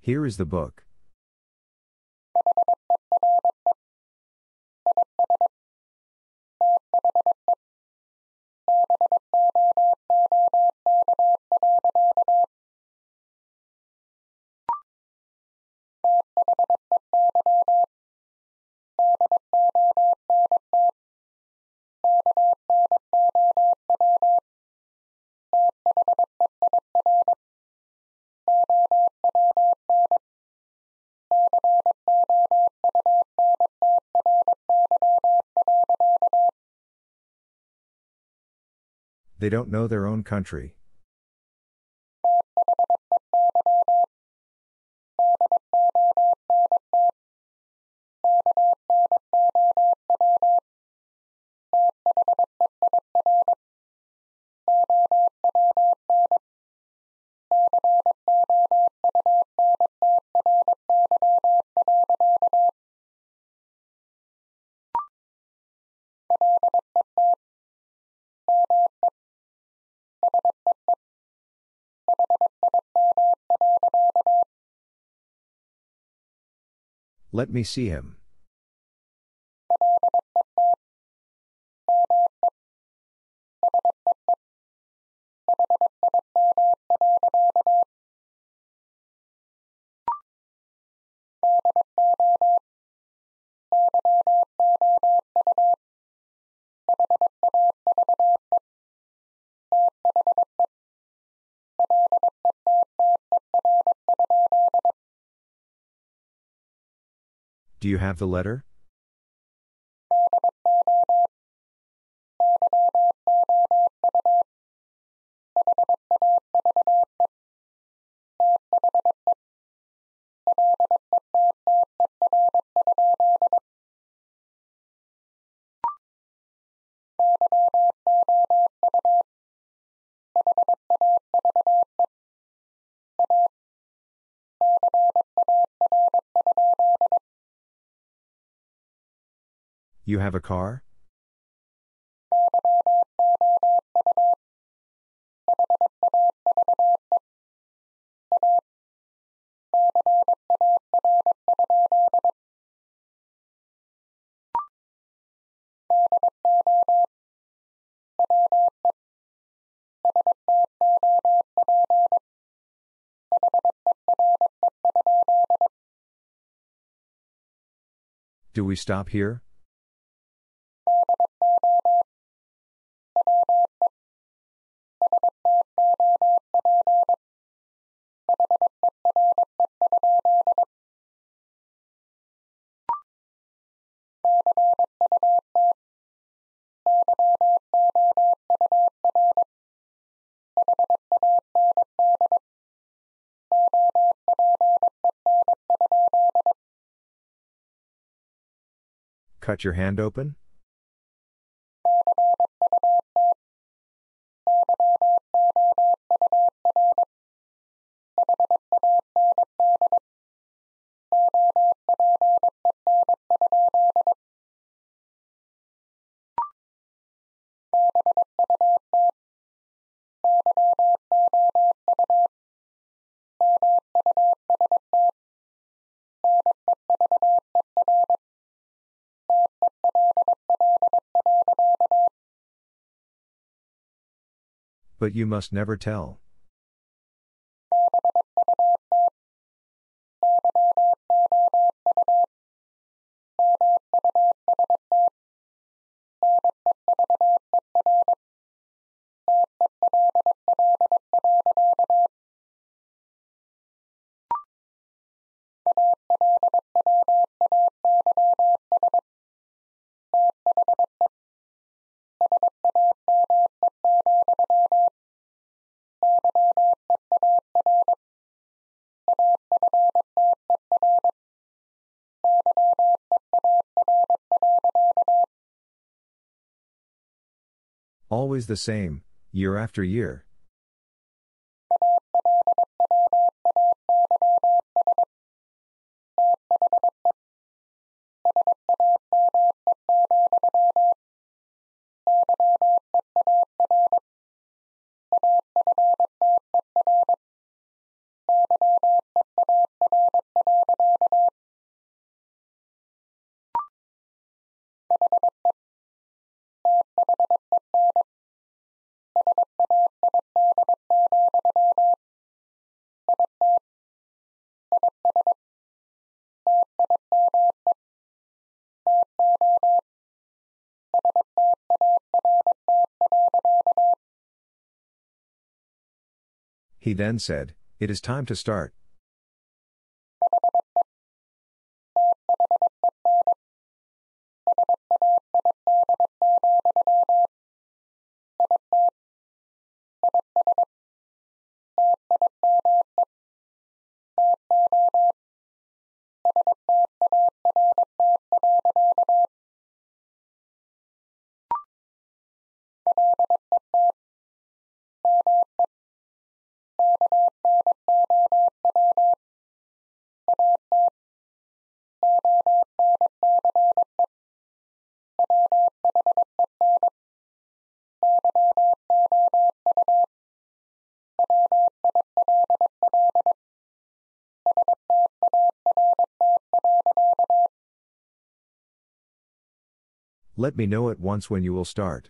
Here is the book. They don't know their own country. Let me see him. Do you have the letter? You have a car? Do we stop here? Cut your hand open? But you must never tell. Always the same, year after year. He then said, It is time to start. Let me know at once when you will start.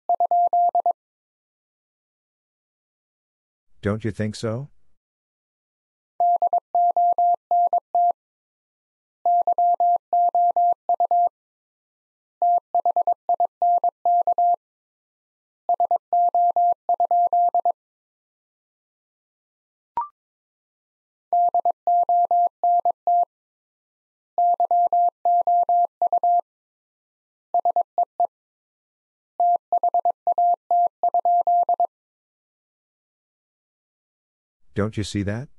Don't you think so? Don't you see that?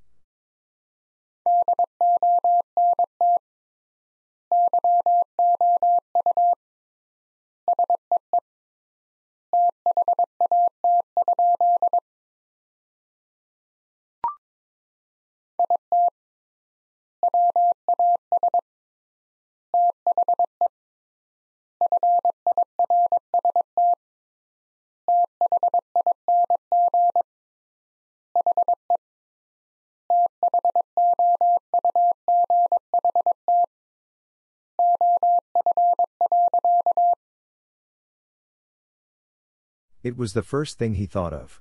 It was the first thing he thought of.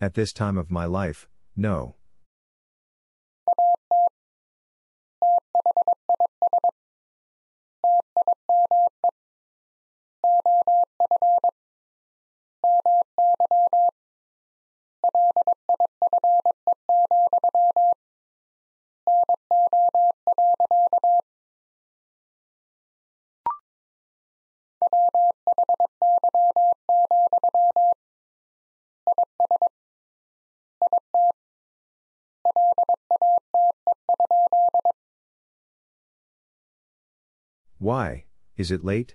At this time of my life, no. Why, is it late?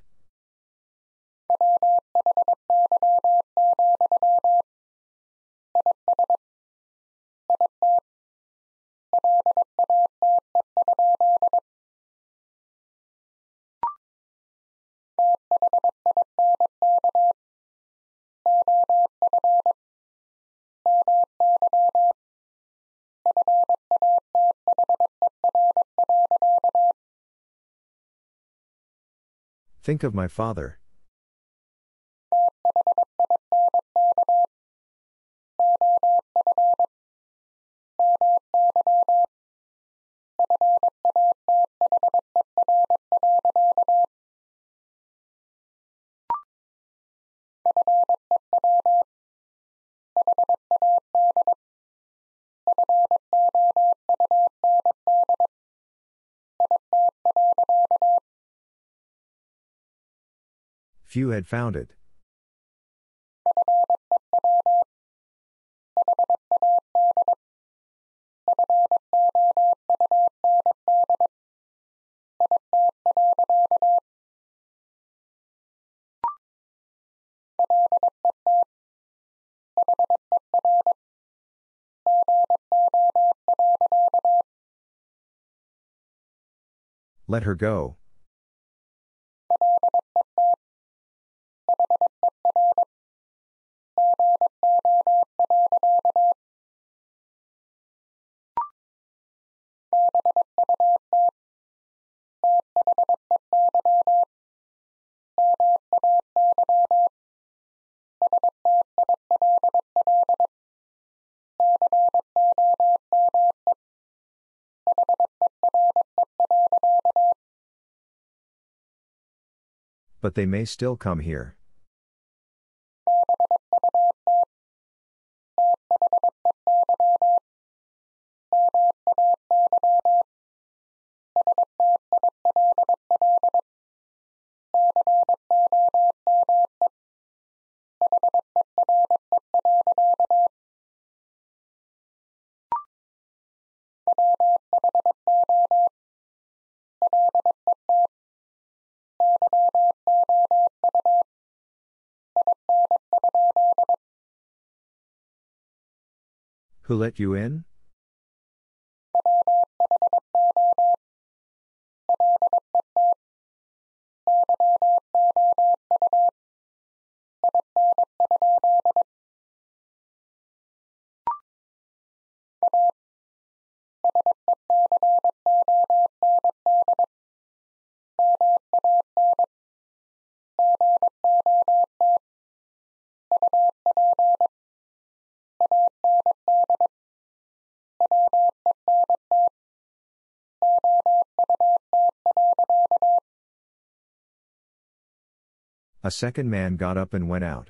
Think of my father. Few had found it. Let her go. But they may still come here. Who let you in? A second man got up and went out.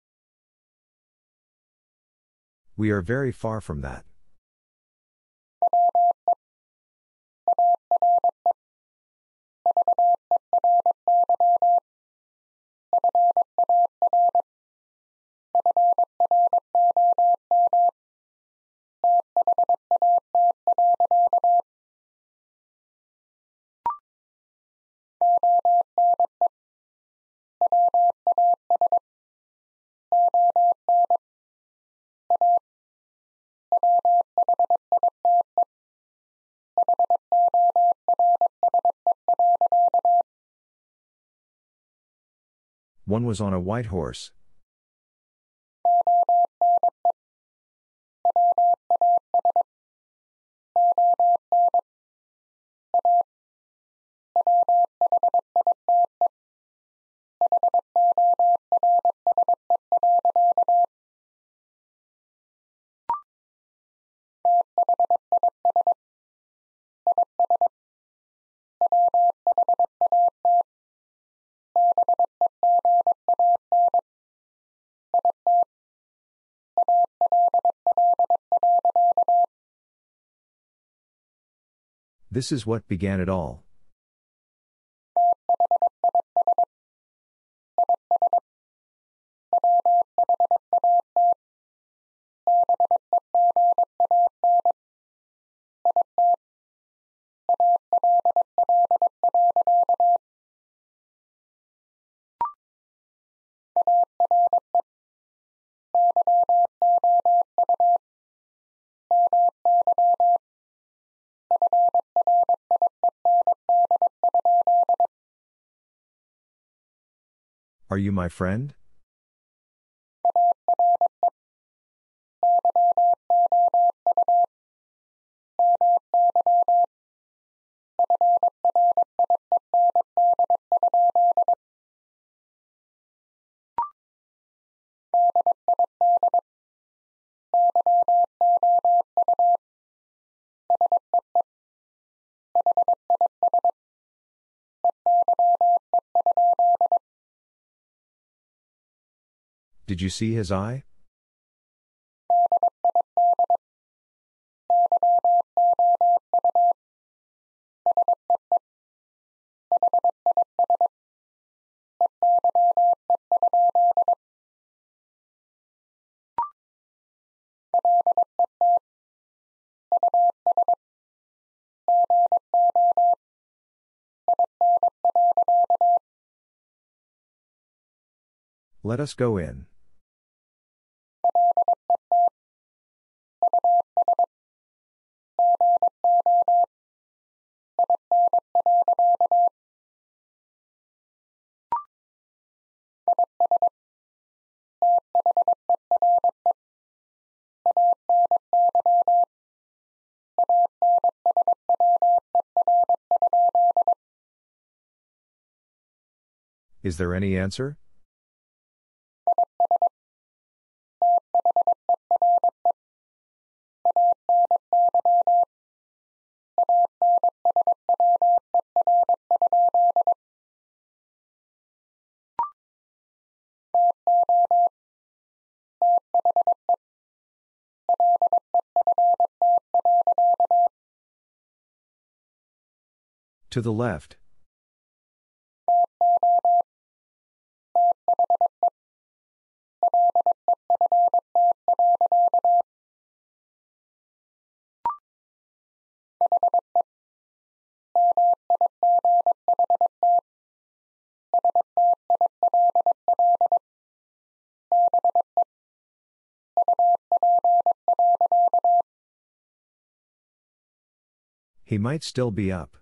We are very far from that. One was on a white horse. This is what began it all. Are you my friend? Did you see his eye? Let us go in. Is there any answer? To the left. He might still be up.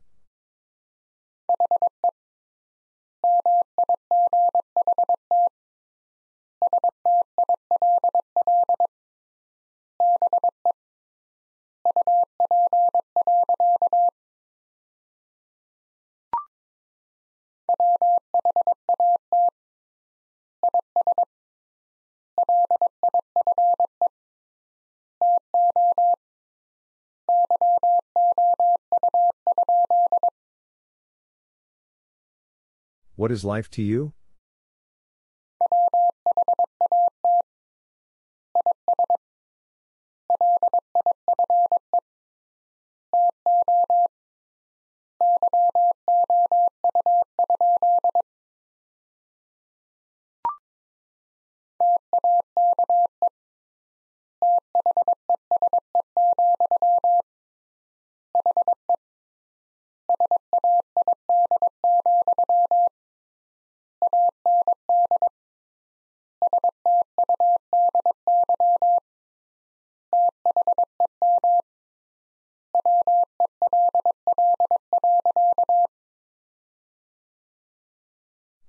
What is life to you?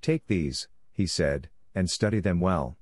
Take these, he said, and study them well.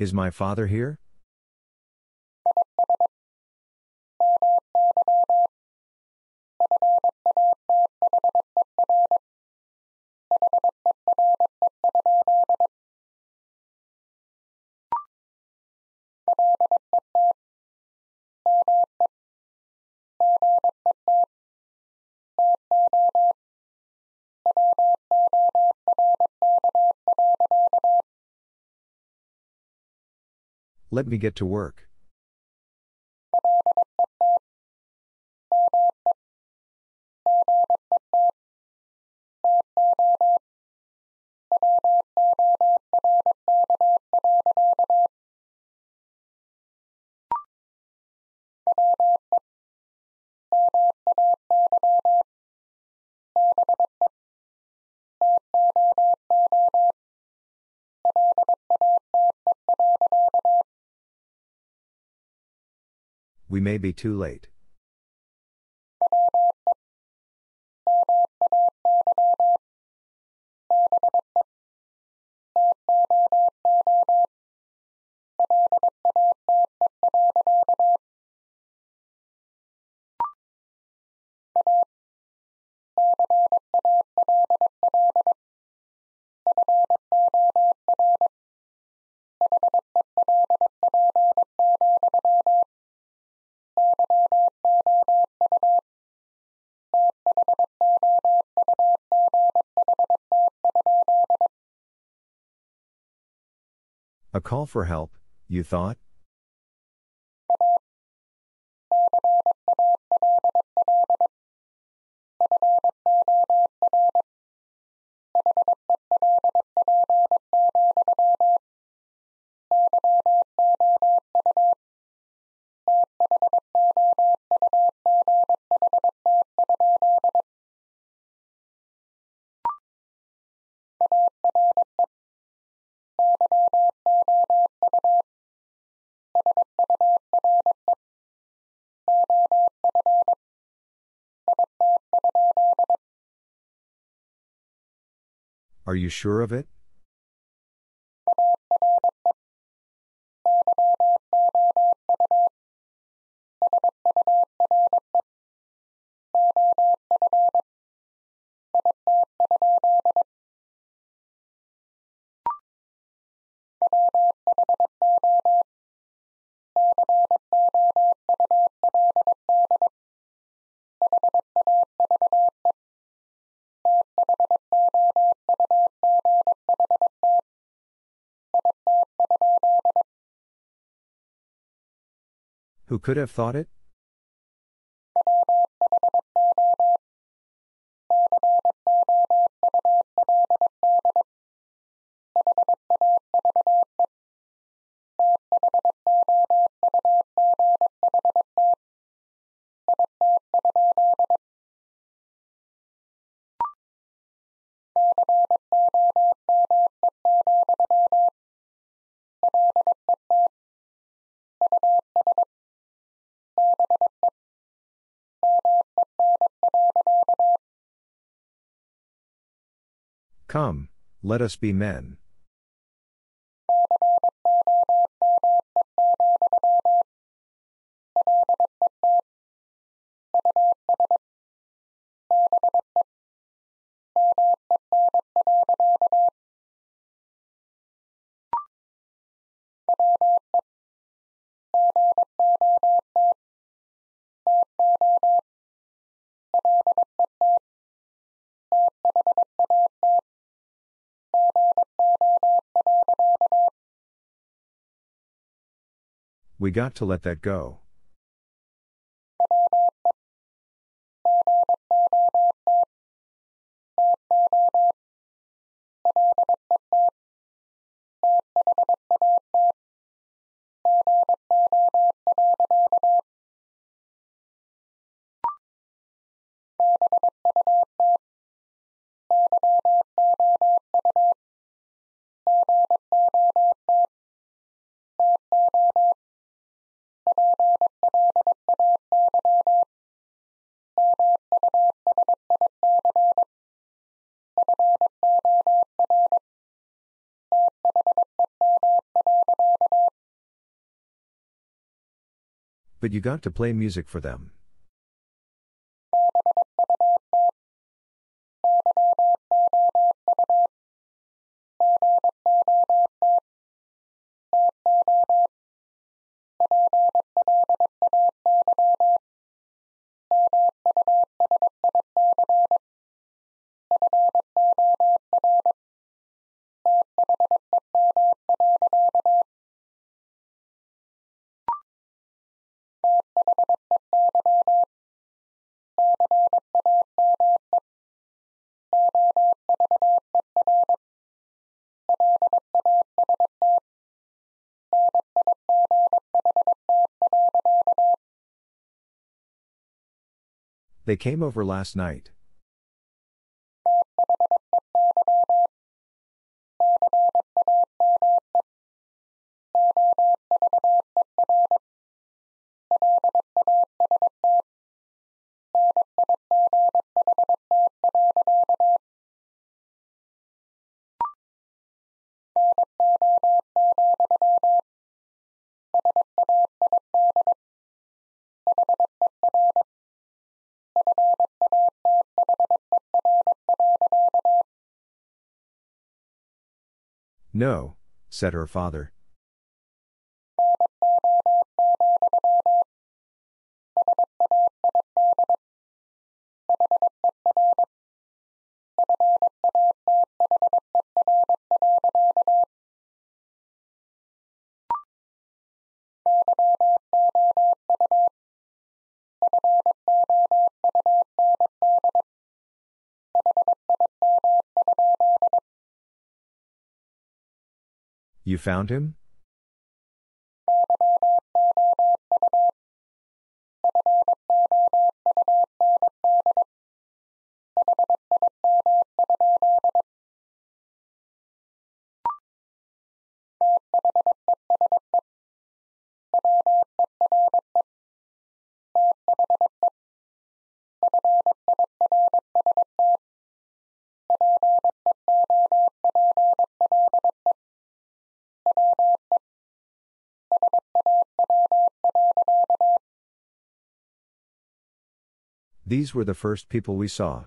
Is my father here? Let me get to work. We may be too late. Call for help, you thought? Are you sure of it? Could have thought it? Come, let us be men. We got to let that go. But you got to play music for them. They came over last night. No, said her father. You found him? These were the first people we saw.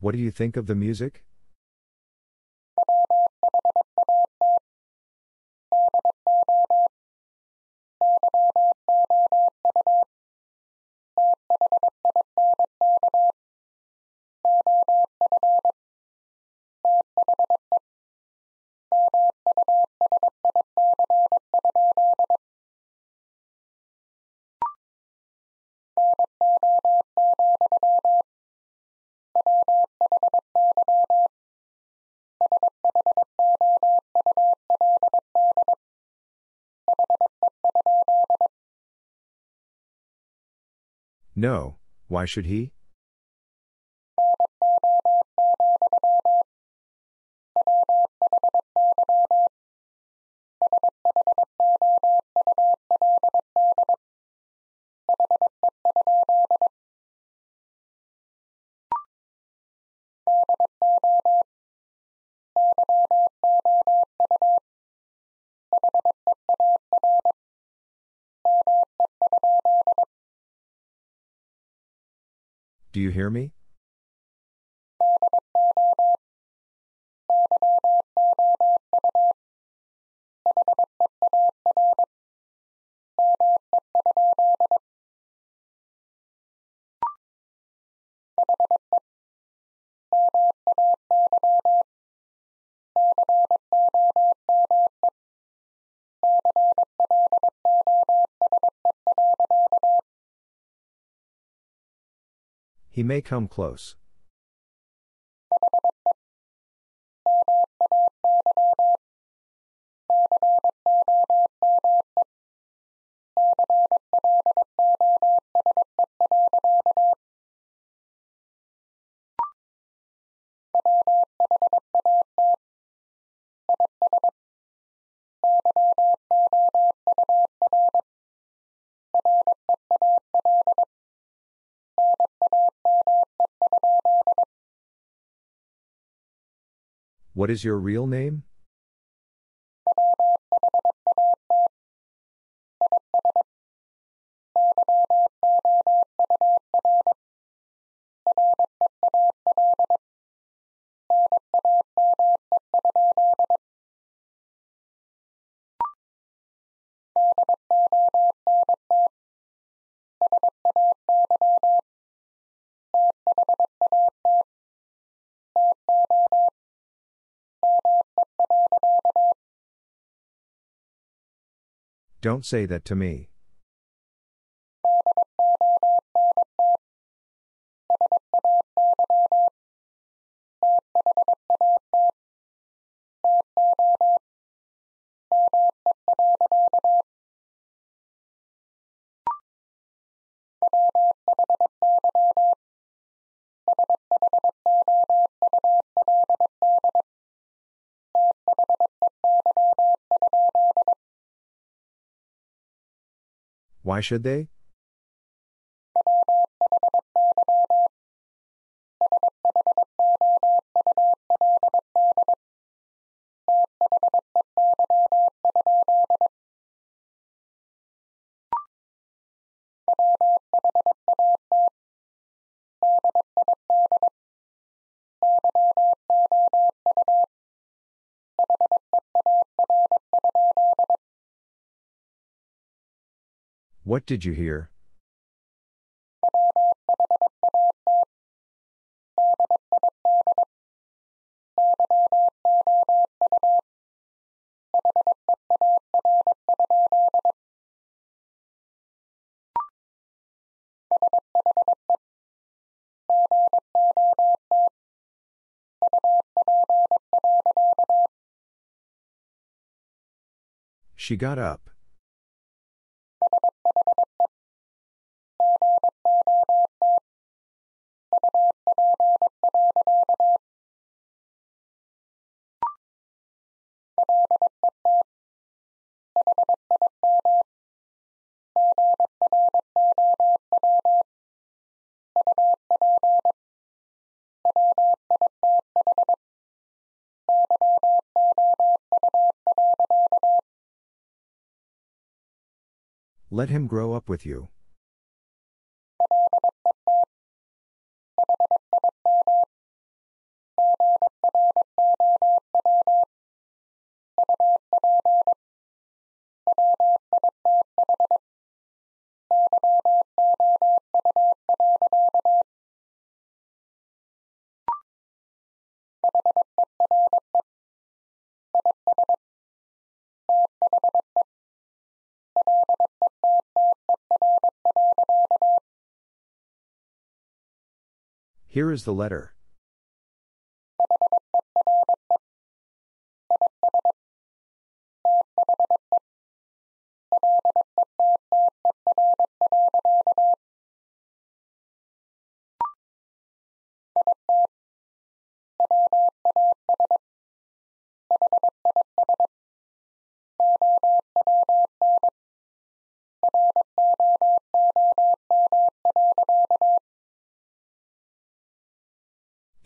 What do you think of the music? No, why should he? Do you hear me? He may come close. What is your real name? Don't say that to me. Why should they? What did you hear? She got up. Let him grow up with you. Here is the letter.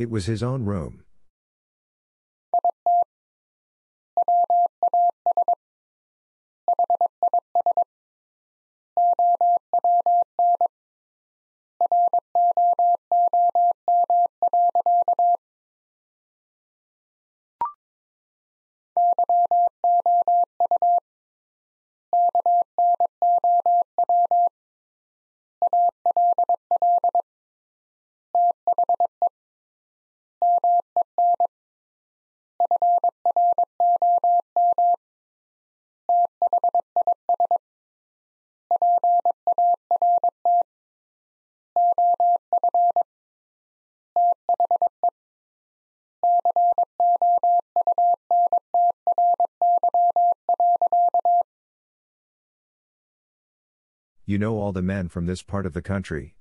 It was his own room. You know all the men from this part of the country.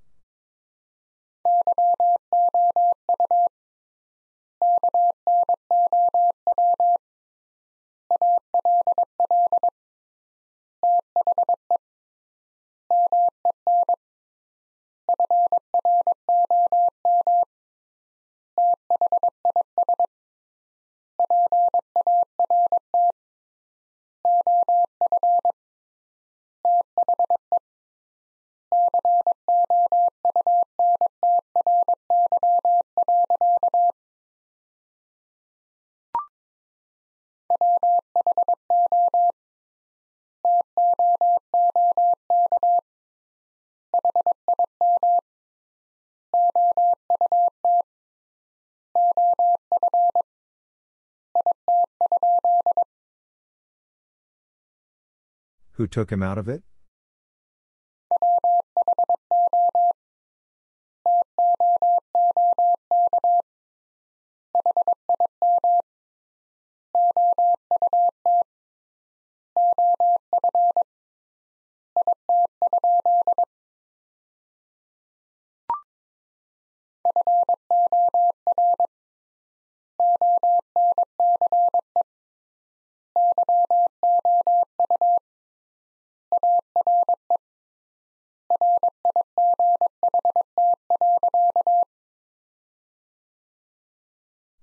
Took him out of it?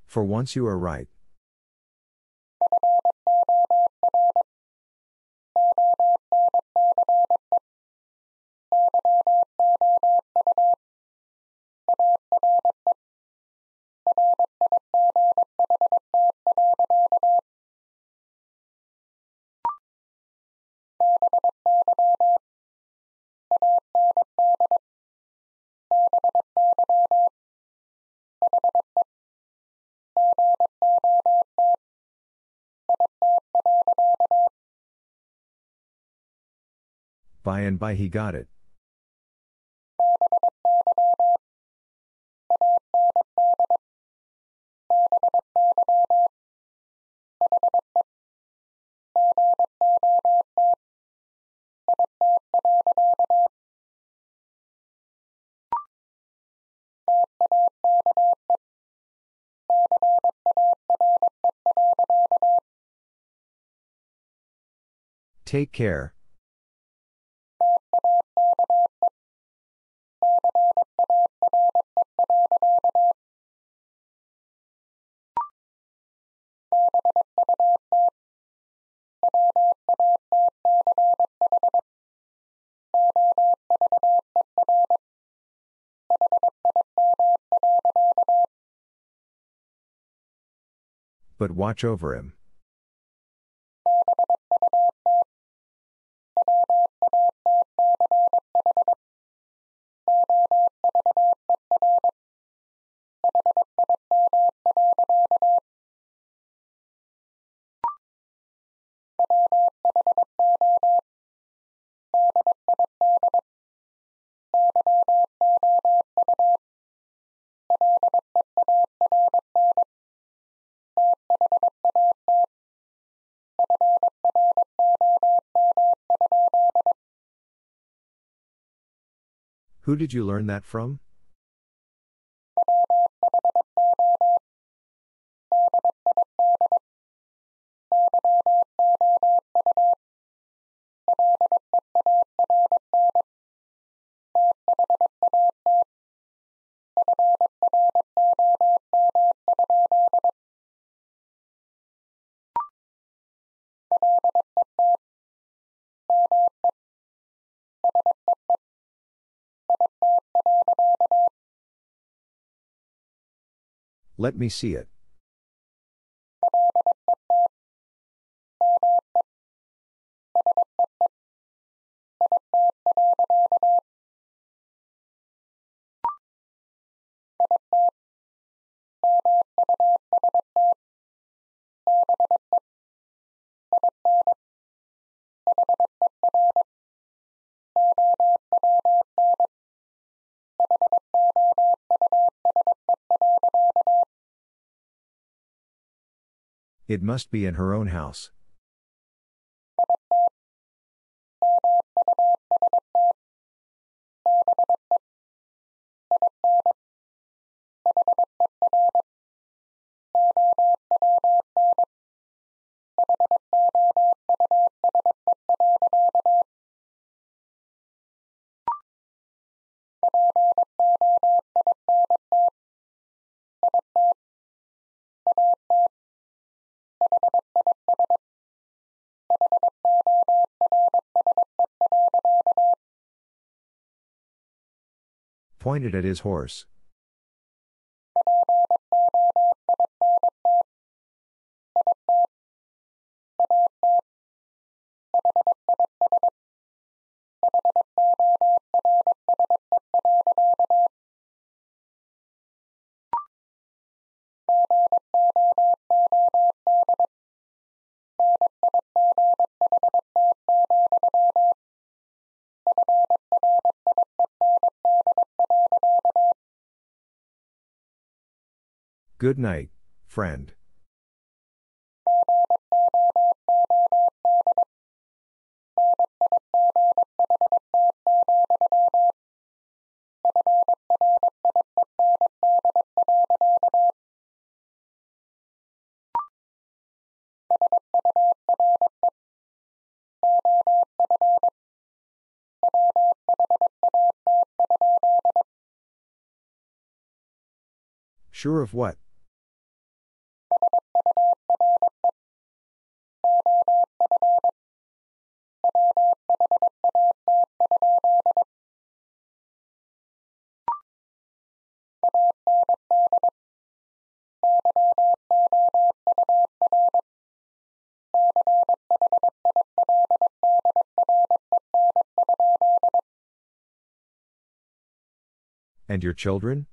For once you are right. By and by he got it. Take care, But watch over him. Who did you learn that from? Let me see it. It must be in her own house. Pointed at his horse. Good night, friend. Sure of what? And your children?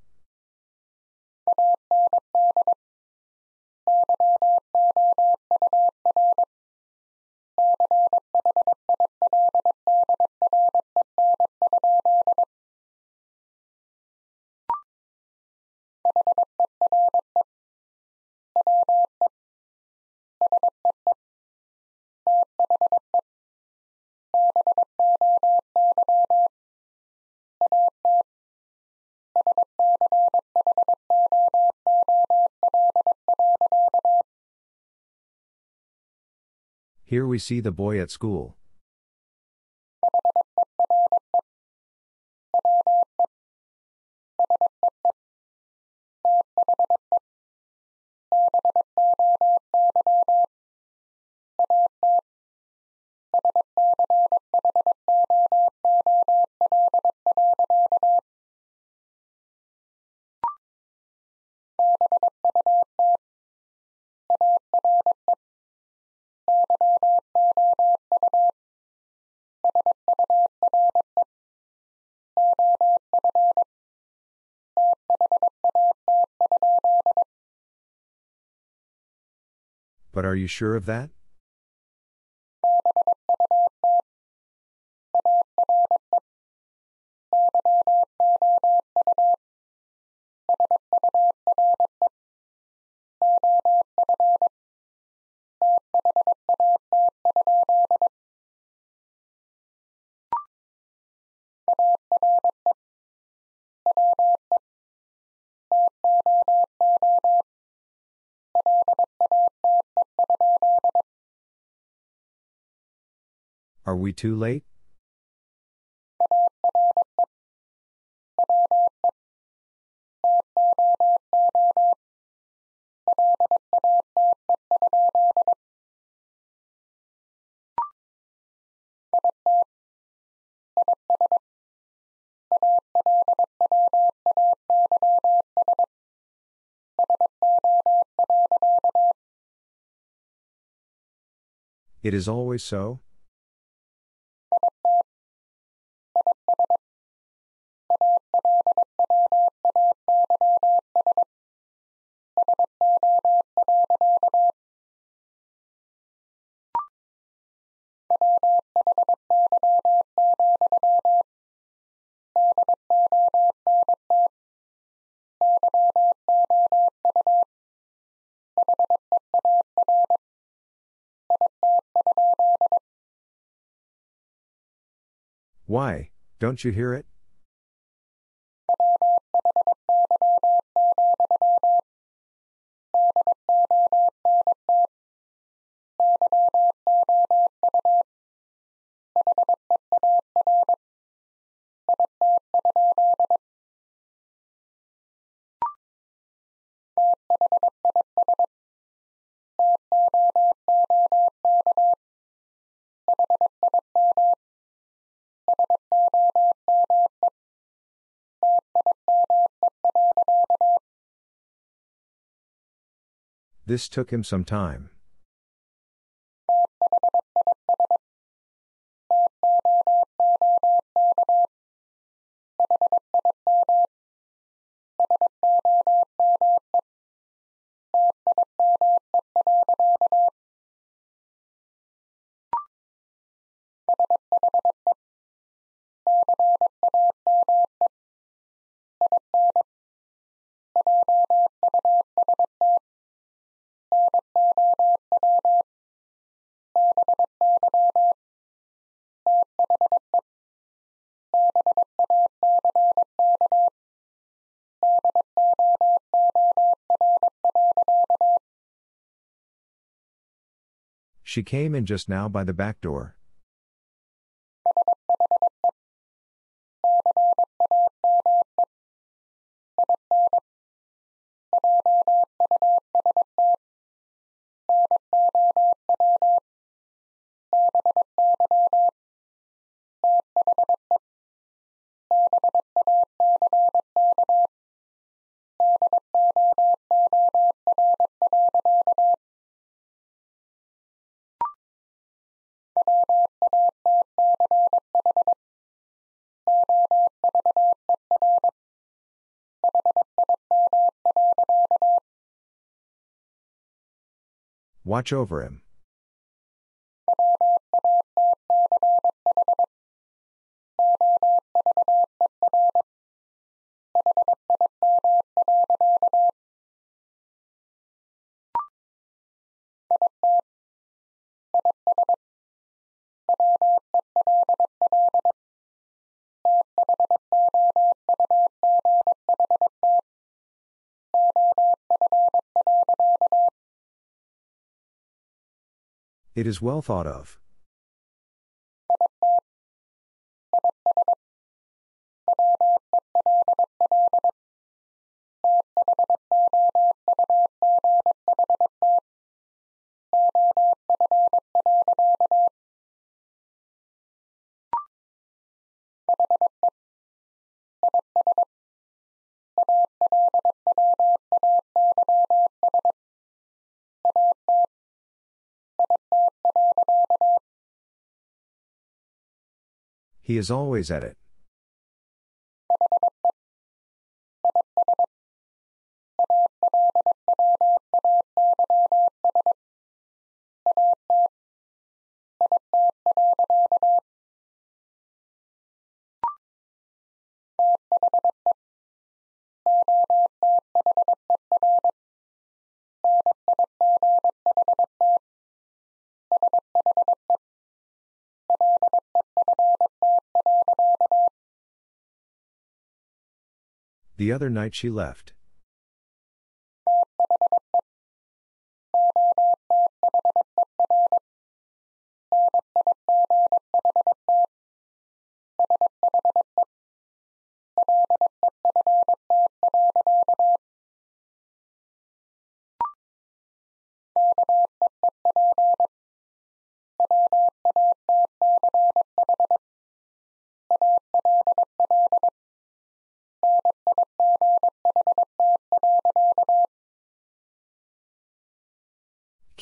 Here we see the boy at school. But are you sure of that? Are we too late? It is always so? Why, don't you hear it? This took him some time. She came in just now by the back door. Watch over him. It is well thought of. He is always at it. The other night she left.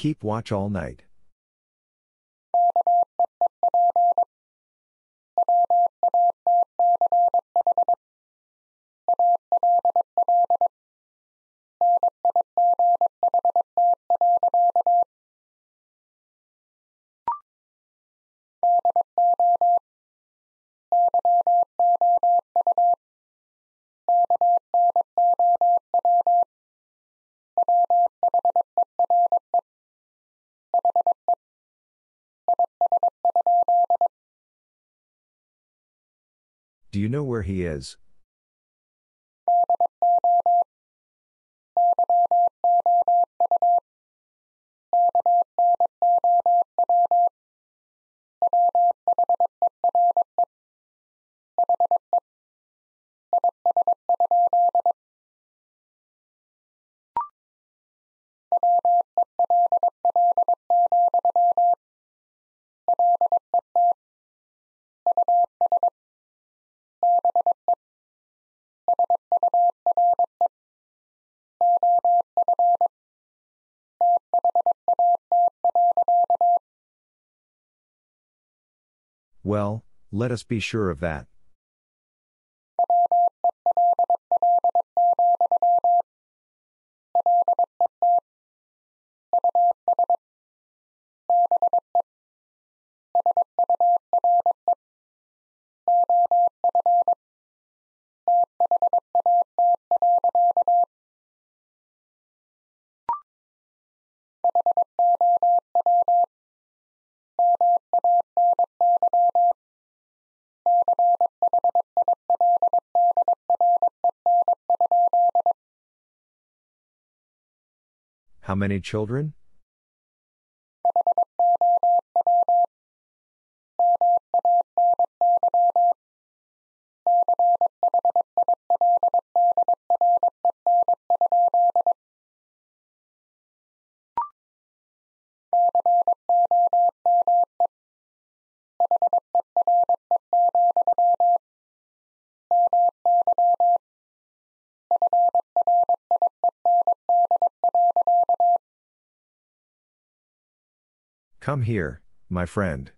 Keep watch all night. Know where he is? Well, let us be sure of that. How many children? Come here, my friend.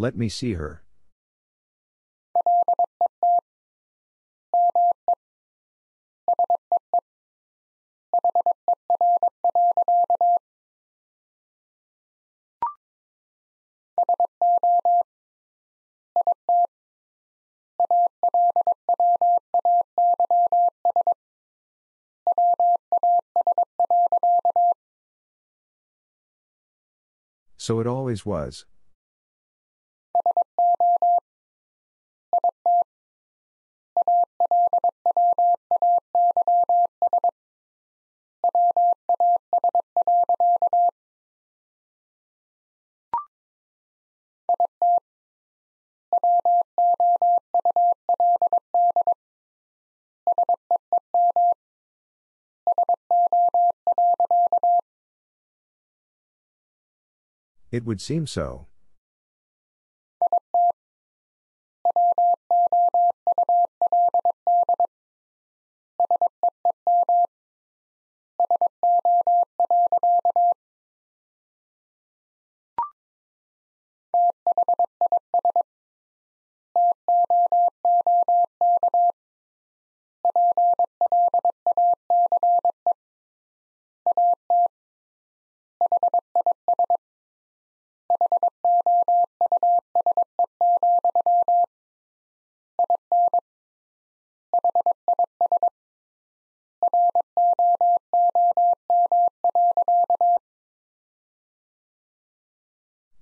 Let me see her. So it always was. It would seem so.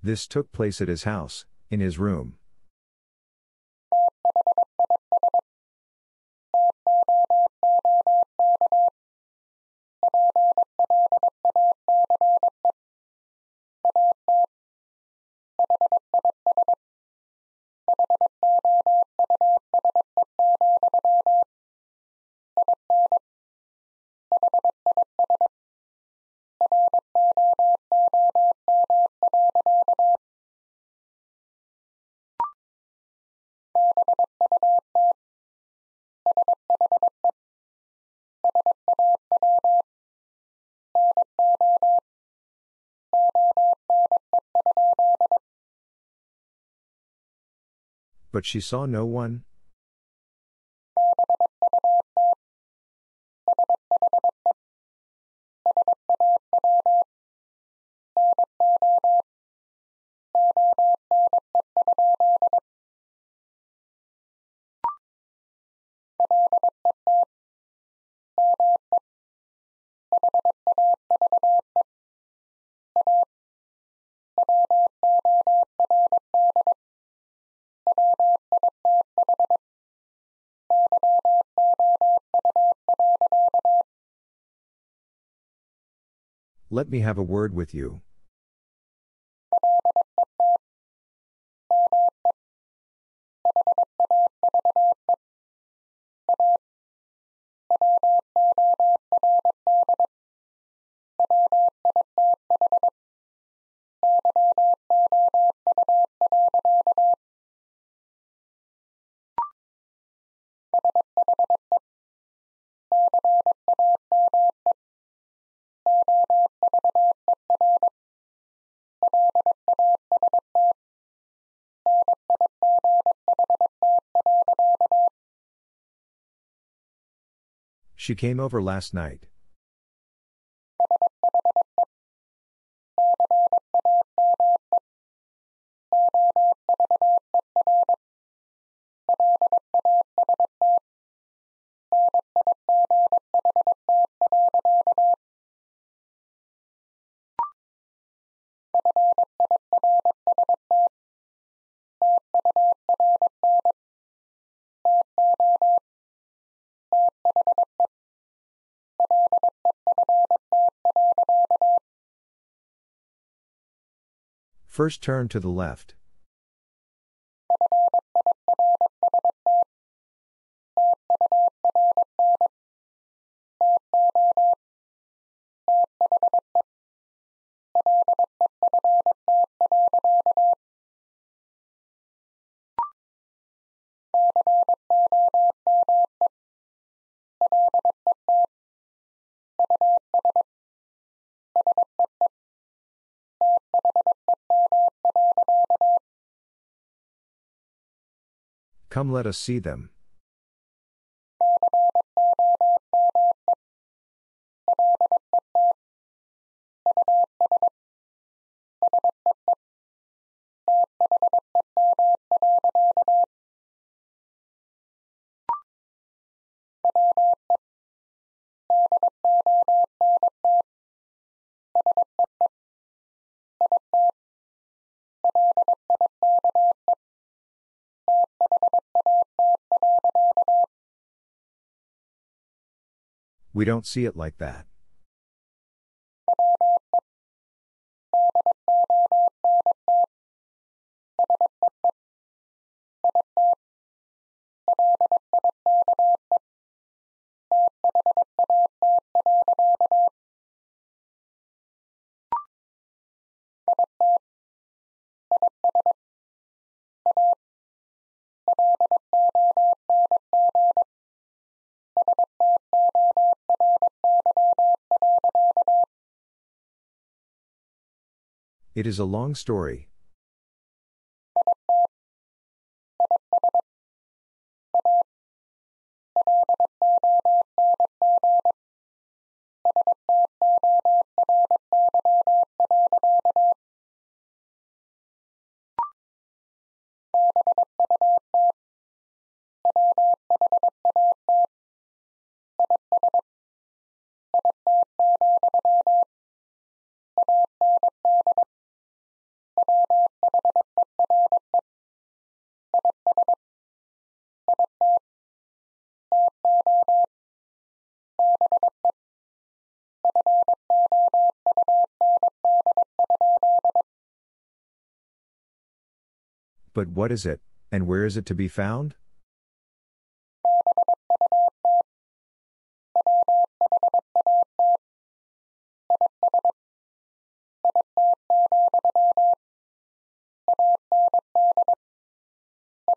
This took place at his house, in his room. But she saw no one? Let me have a word with you. She came over last night. First turn to the left. Come let us see them. We don't see it like that. It is a long story. But what is it, and where is it to be found?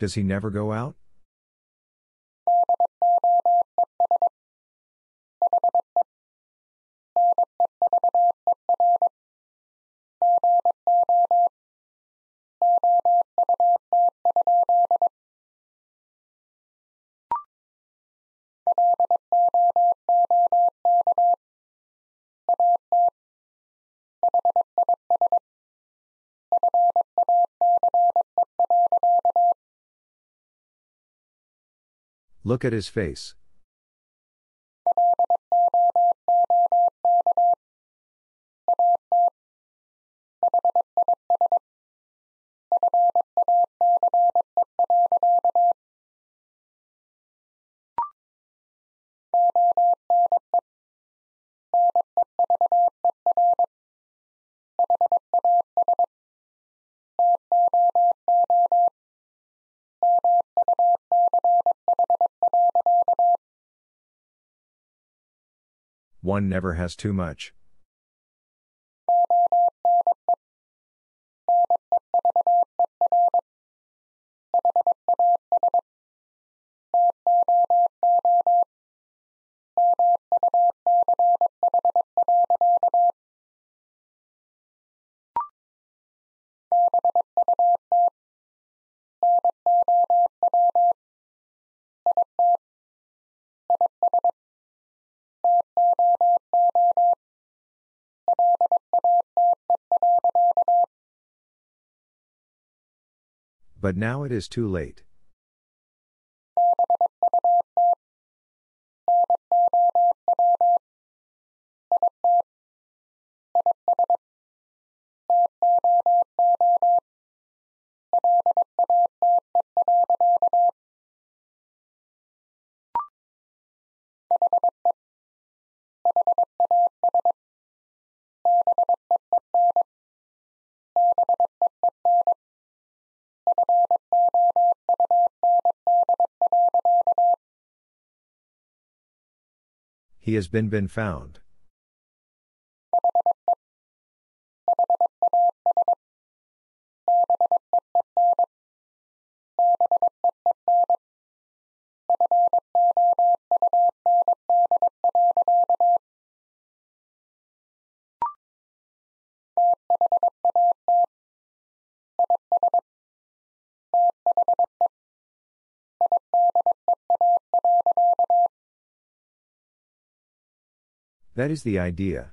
Does he never go out? Look at his face. One never has too much. But now it is too late. He has been been found. That is the idea.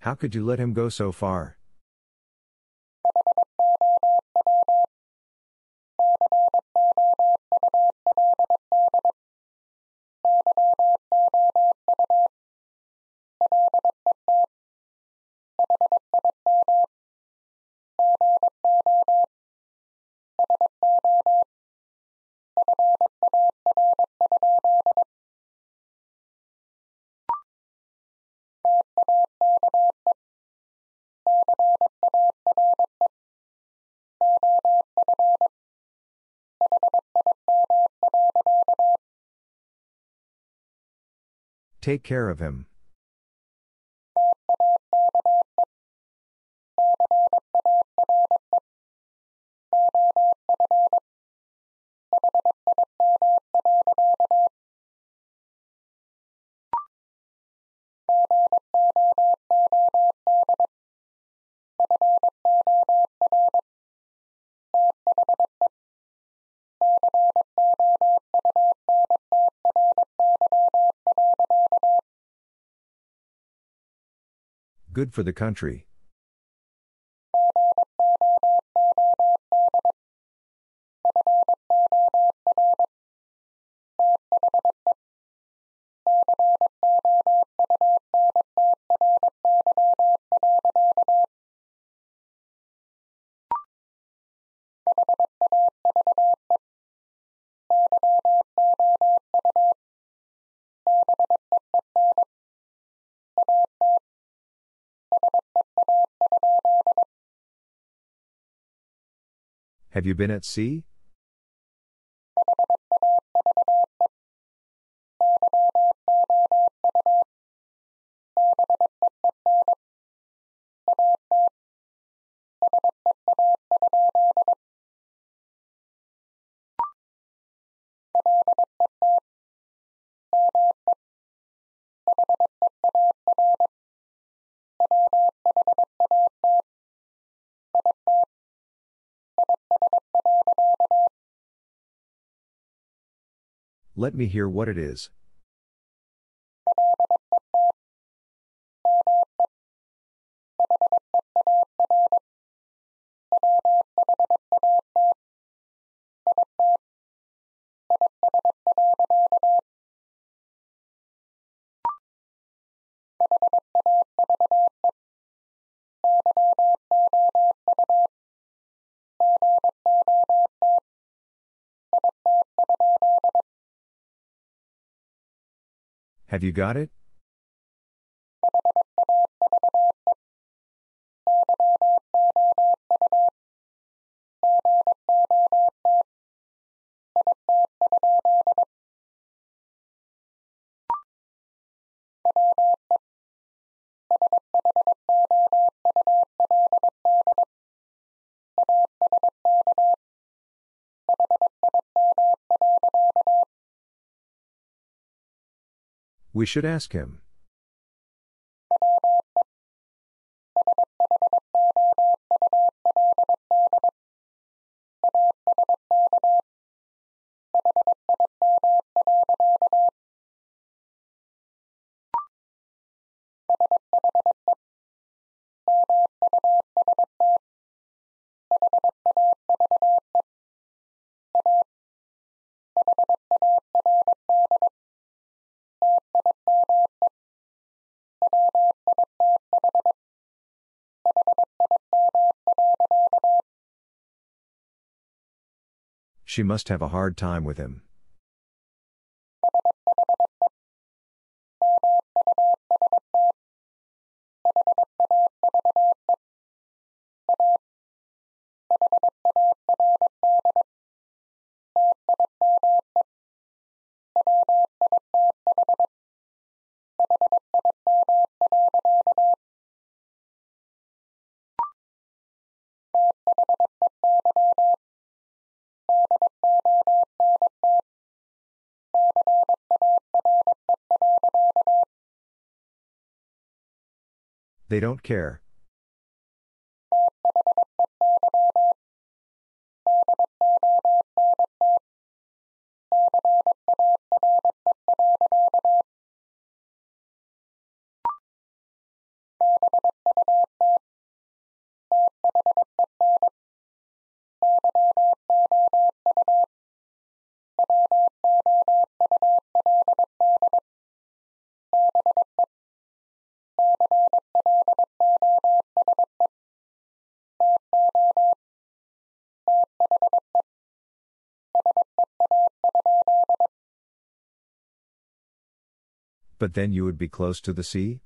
How could you let him go so far? Take care of him. Good for the country. Have you been at sea? Let me hear what it is. Have you got it? We should ask him. She must have a hard time with him. They don't care. But then you would be close to the sea?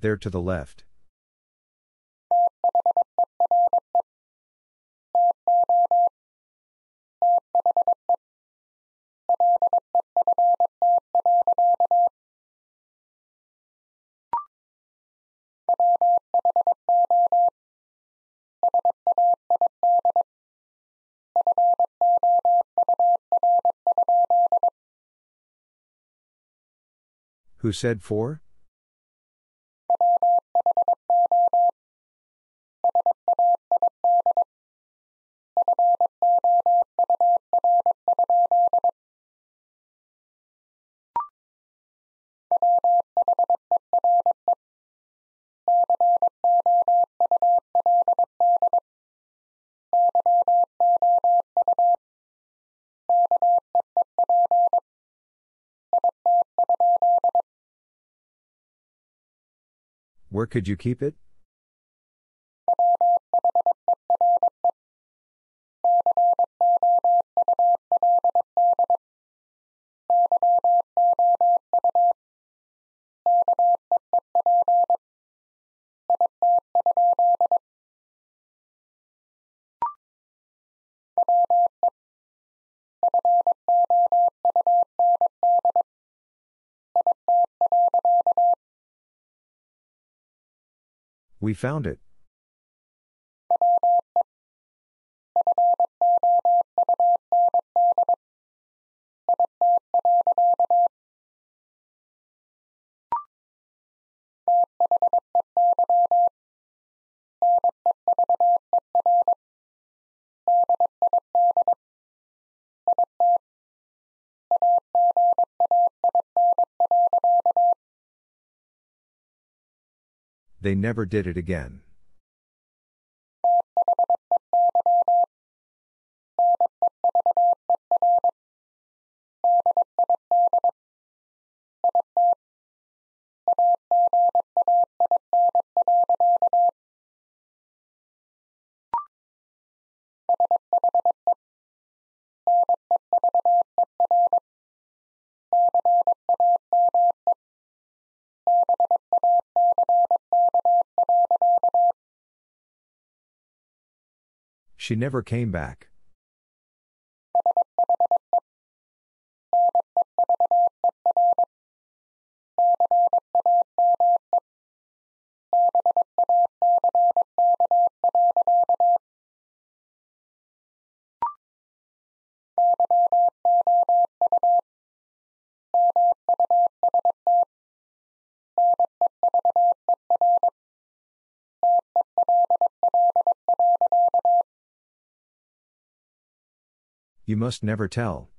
There to the left. Who said four? Where could you keep it? We found it. They never did it again. She never came back. You must never tell.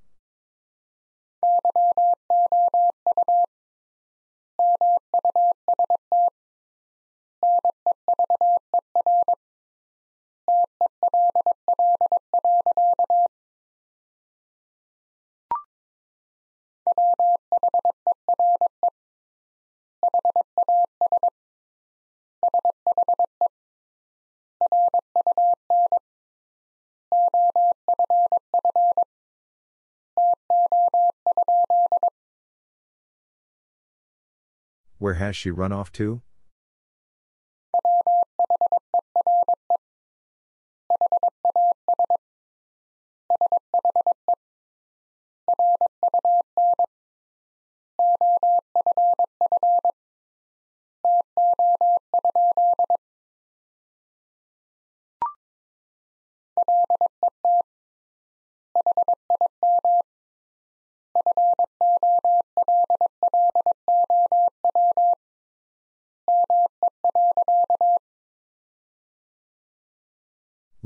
Where has she run off to?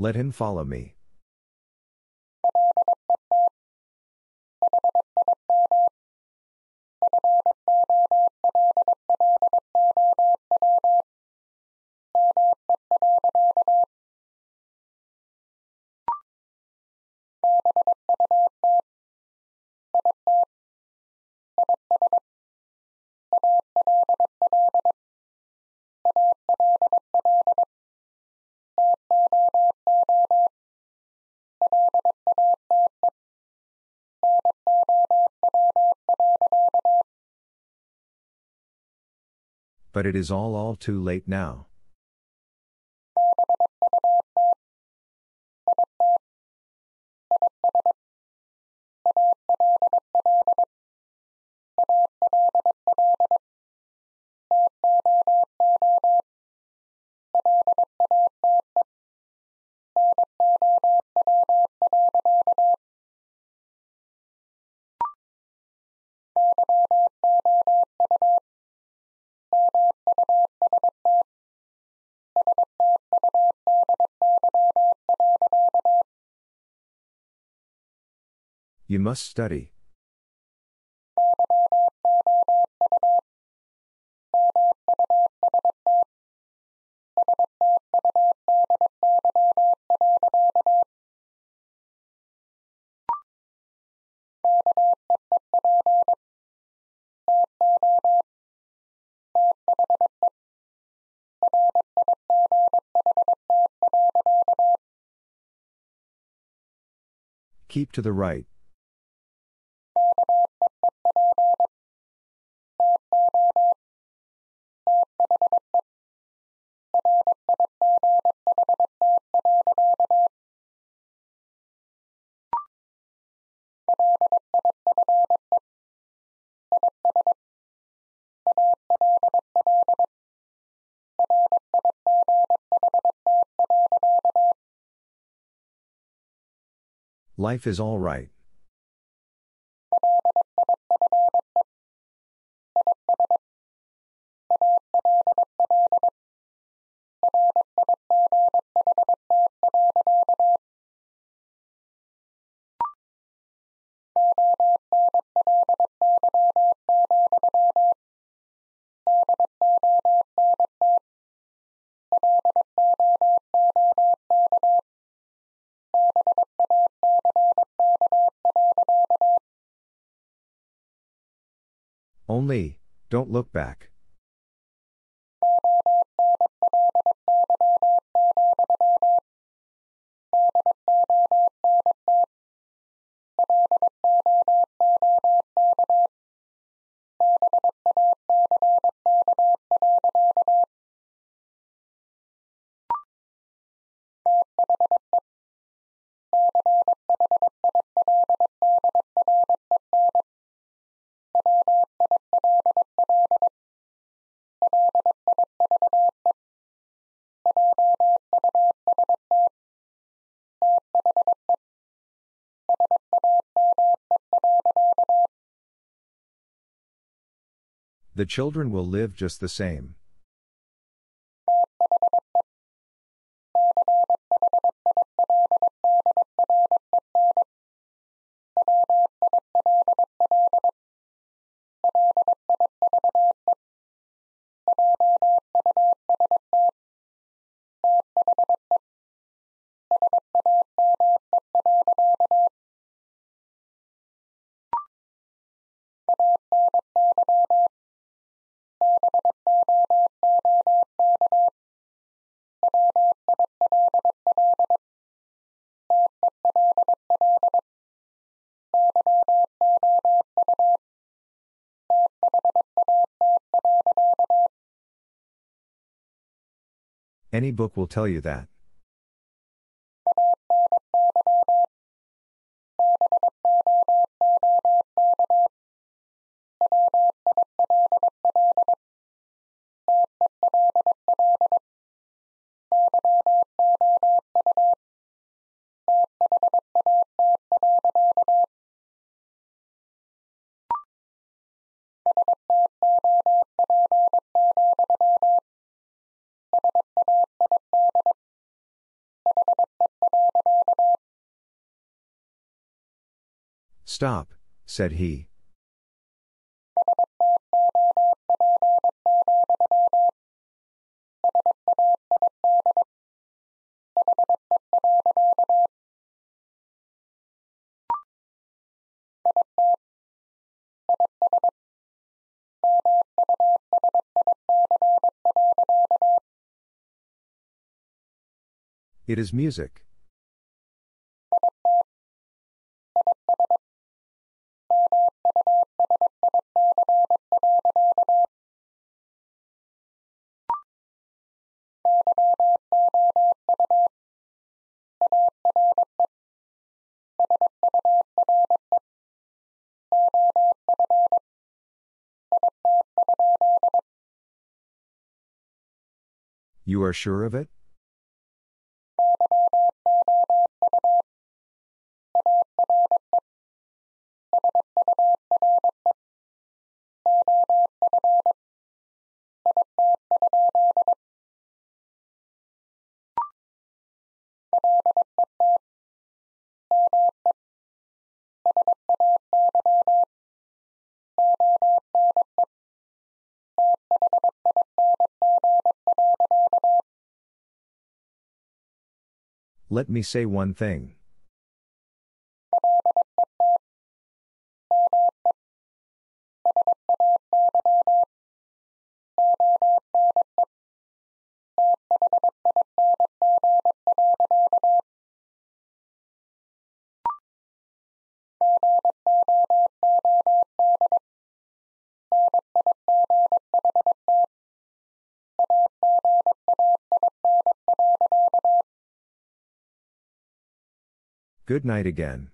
Let him follow me. But it is all all too late now. You must study. Keep to the right. Life is all right. Only, don't look back. The children will live just the same. Any book will tell you that. Stop, said he. It is music. You are sure of it? Let me say one thing. Good night again.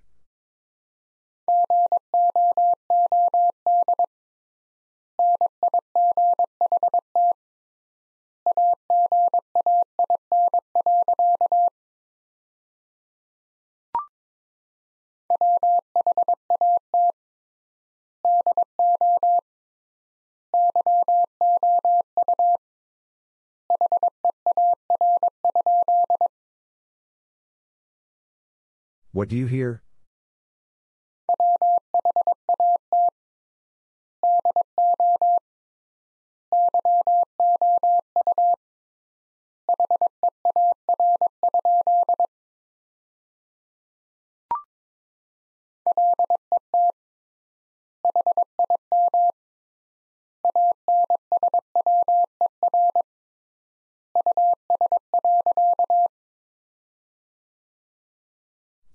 What do you hear?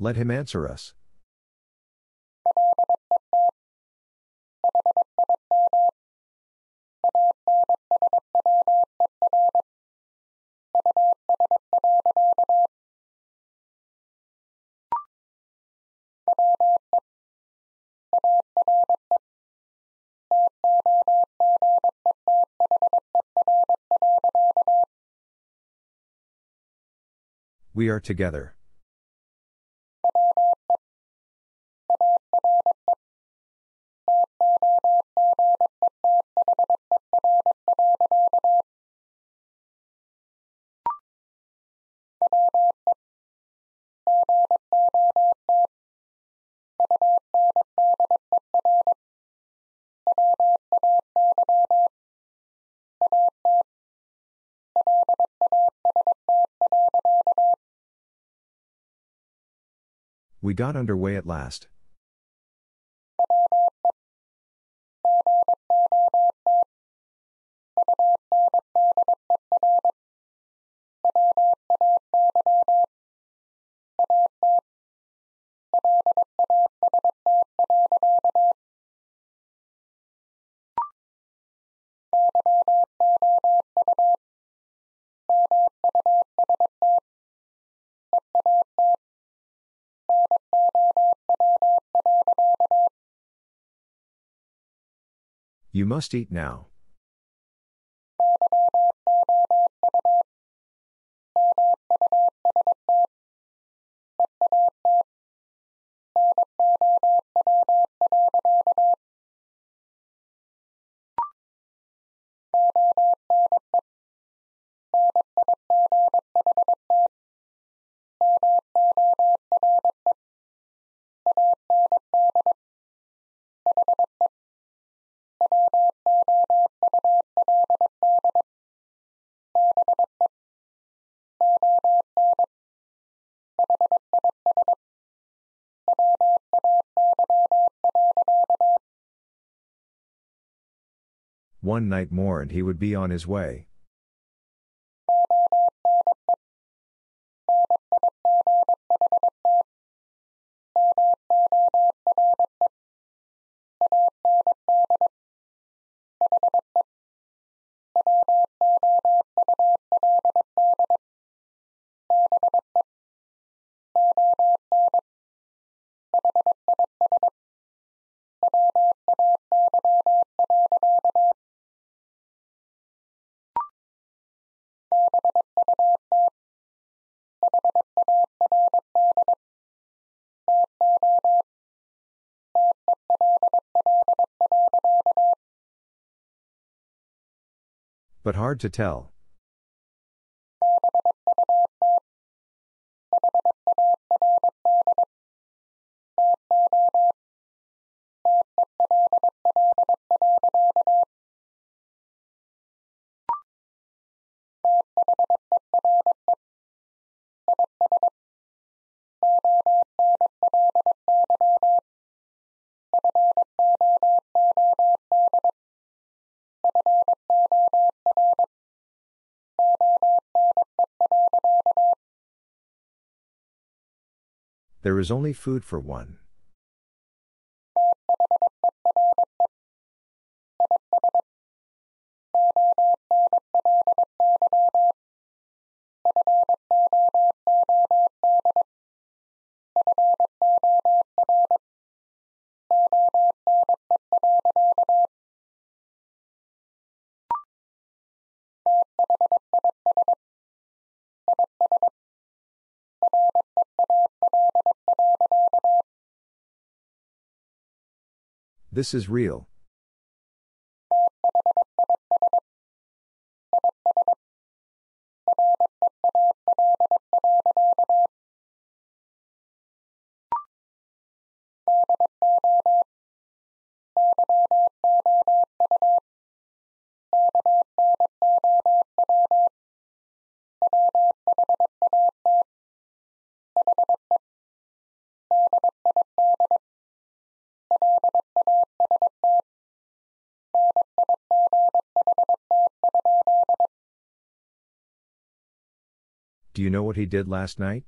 Let him answer us. We are together. We got underway at last. You must eat now. One night more and he would be on his way. But hard to tell. There is only food for one. This is real. Do you know what he did last night?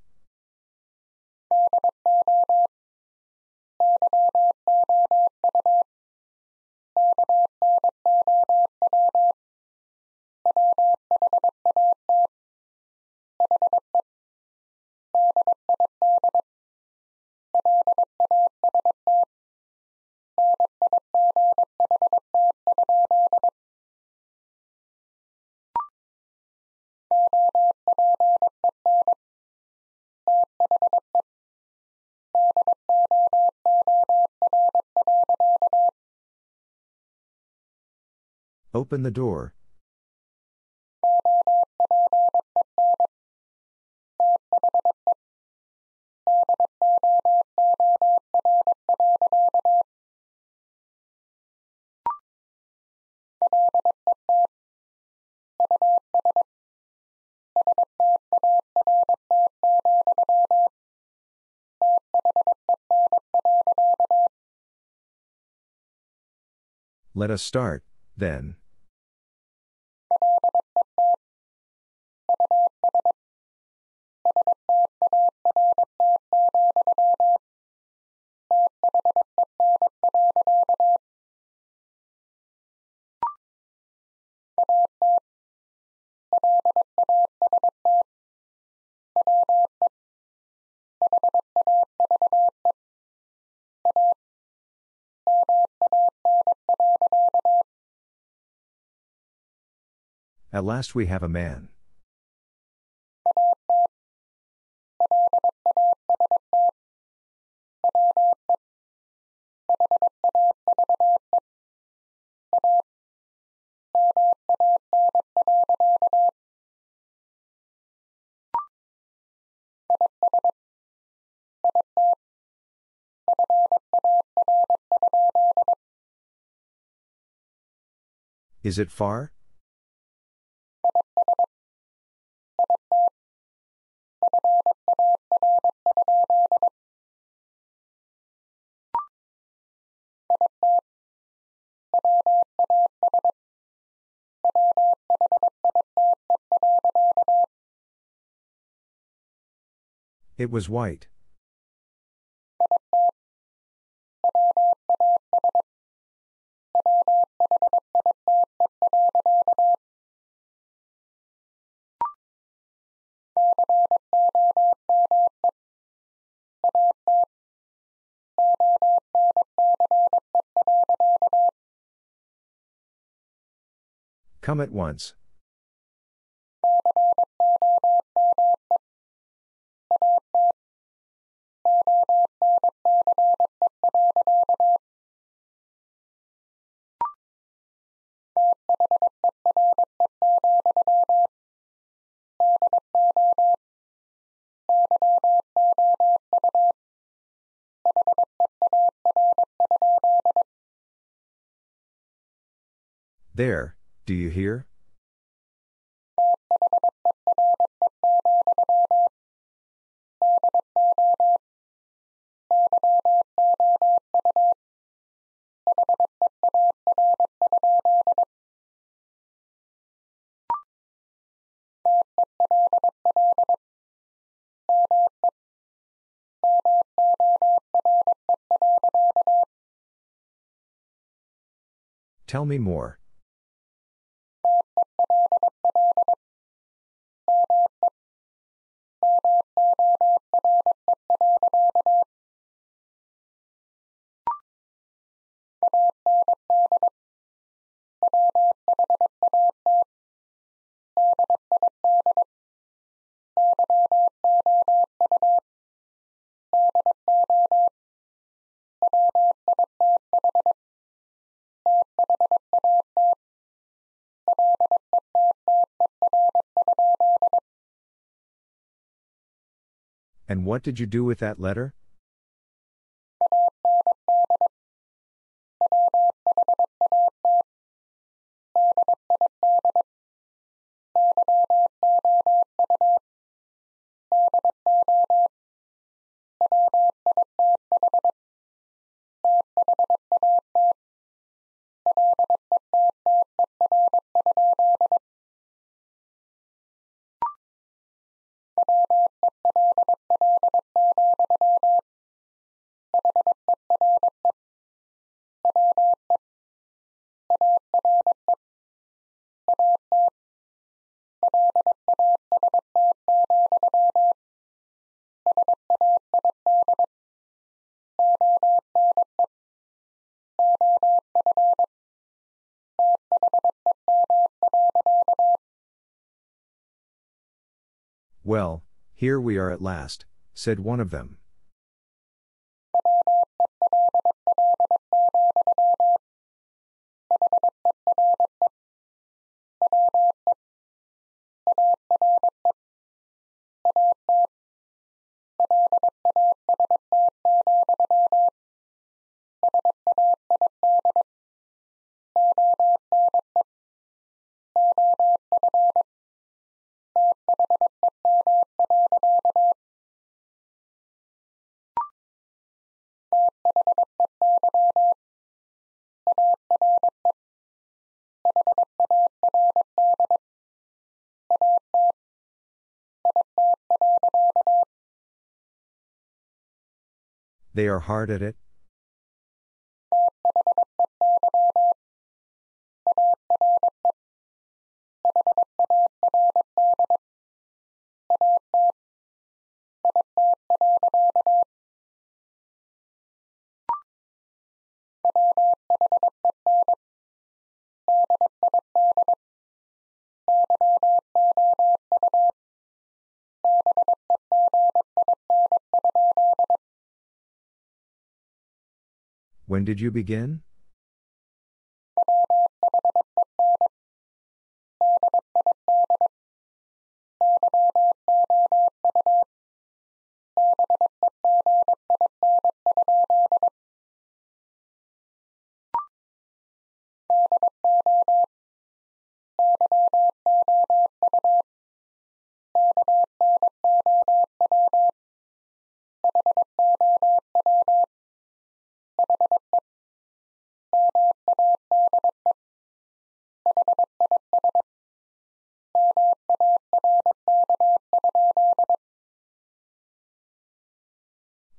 Open the door. Let us start, then. At last we have a man. Is it far? It was white. Come at once. There, do you hear? Tell me more. What did you do with that letter? Well, here we are at last, said one of them. They are hard at it? When did you begin?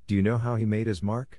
Do you know how he made his mark?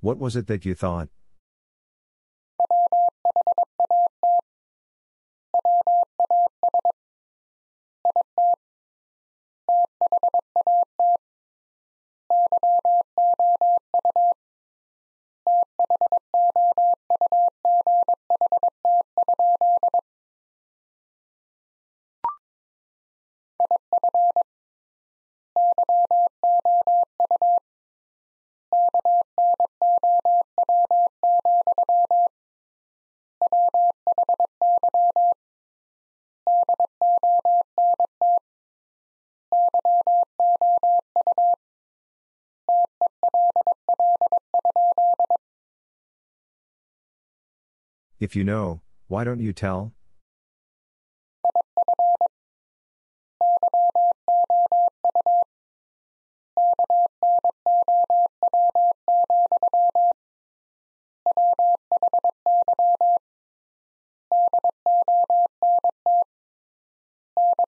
What was it that you thought? If you know, why don't you tell?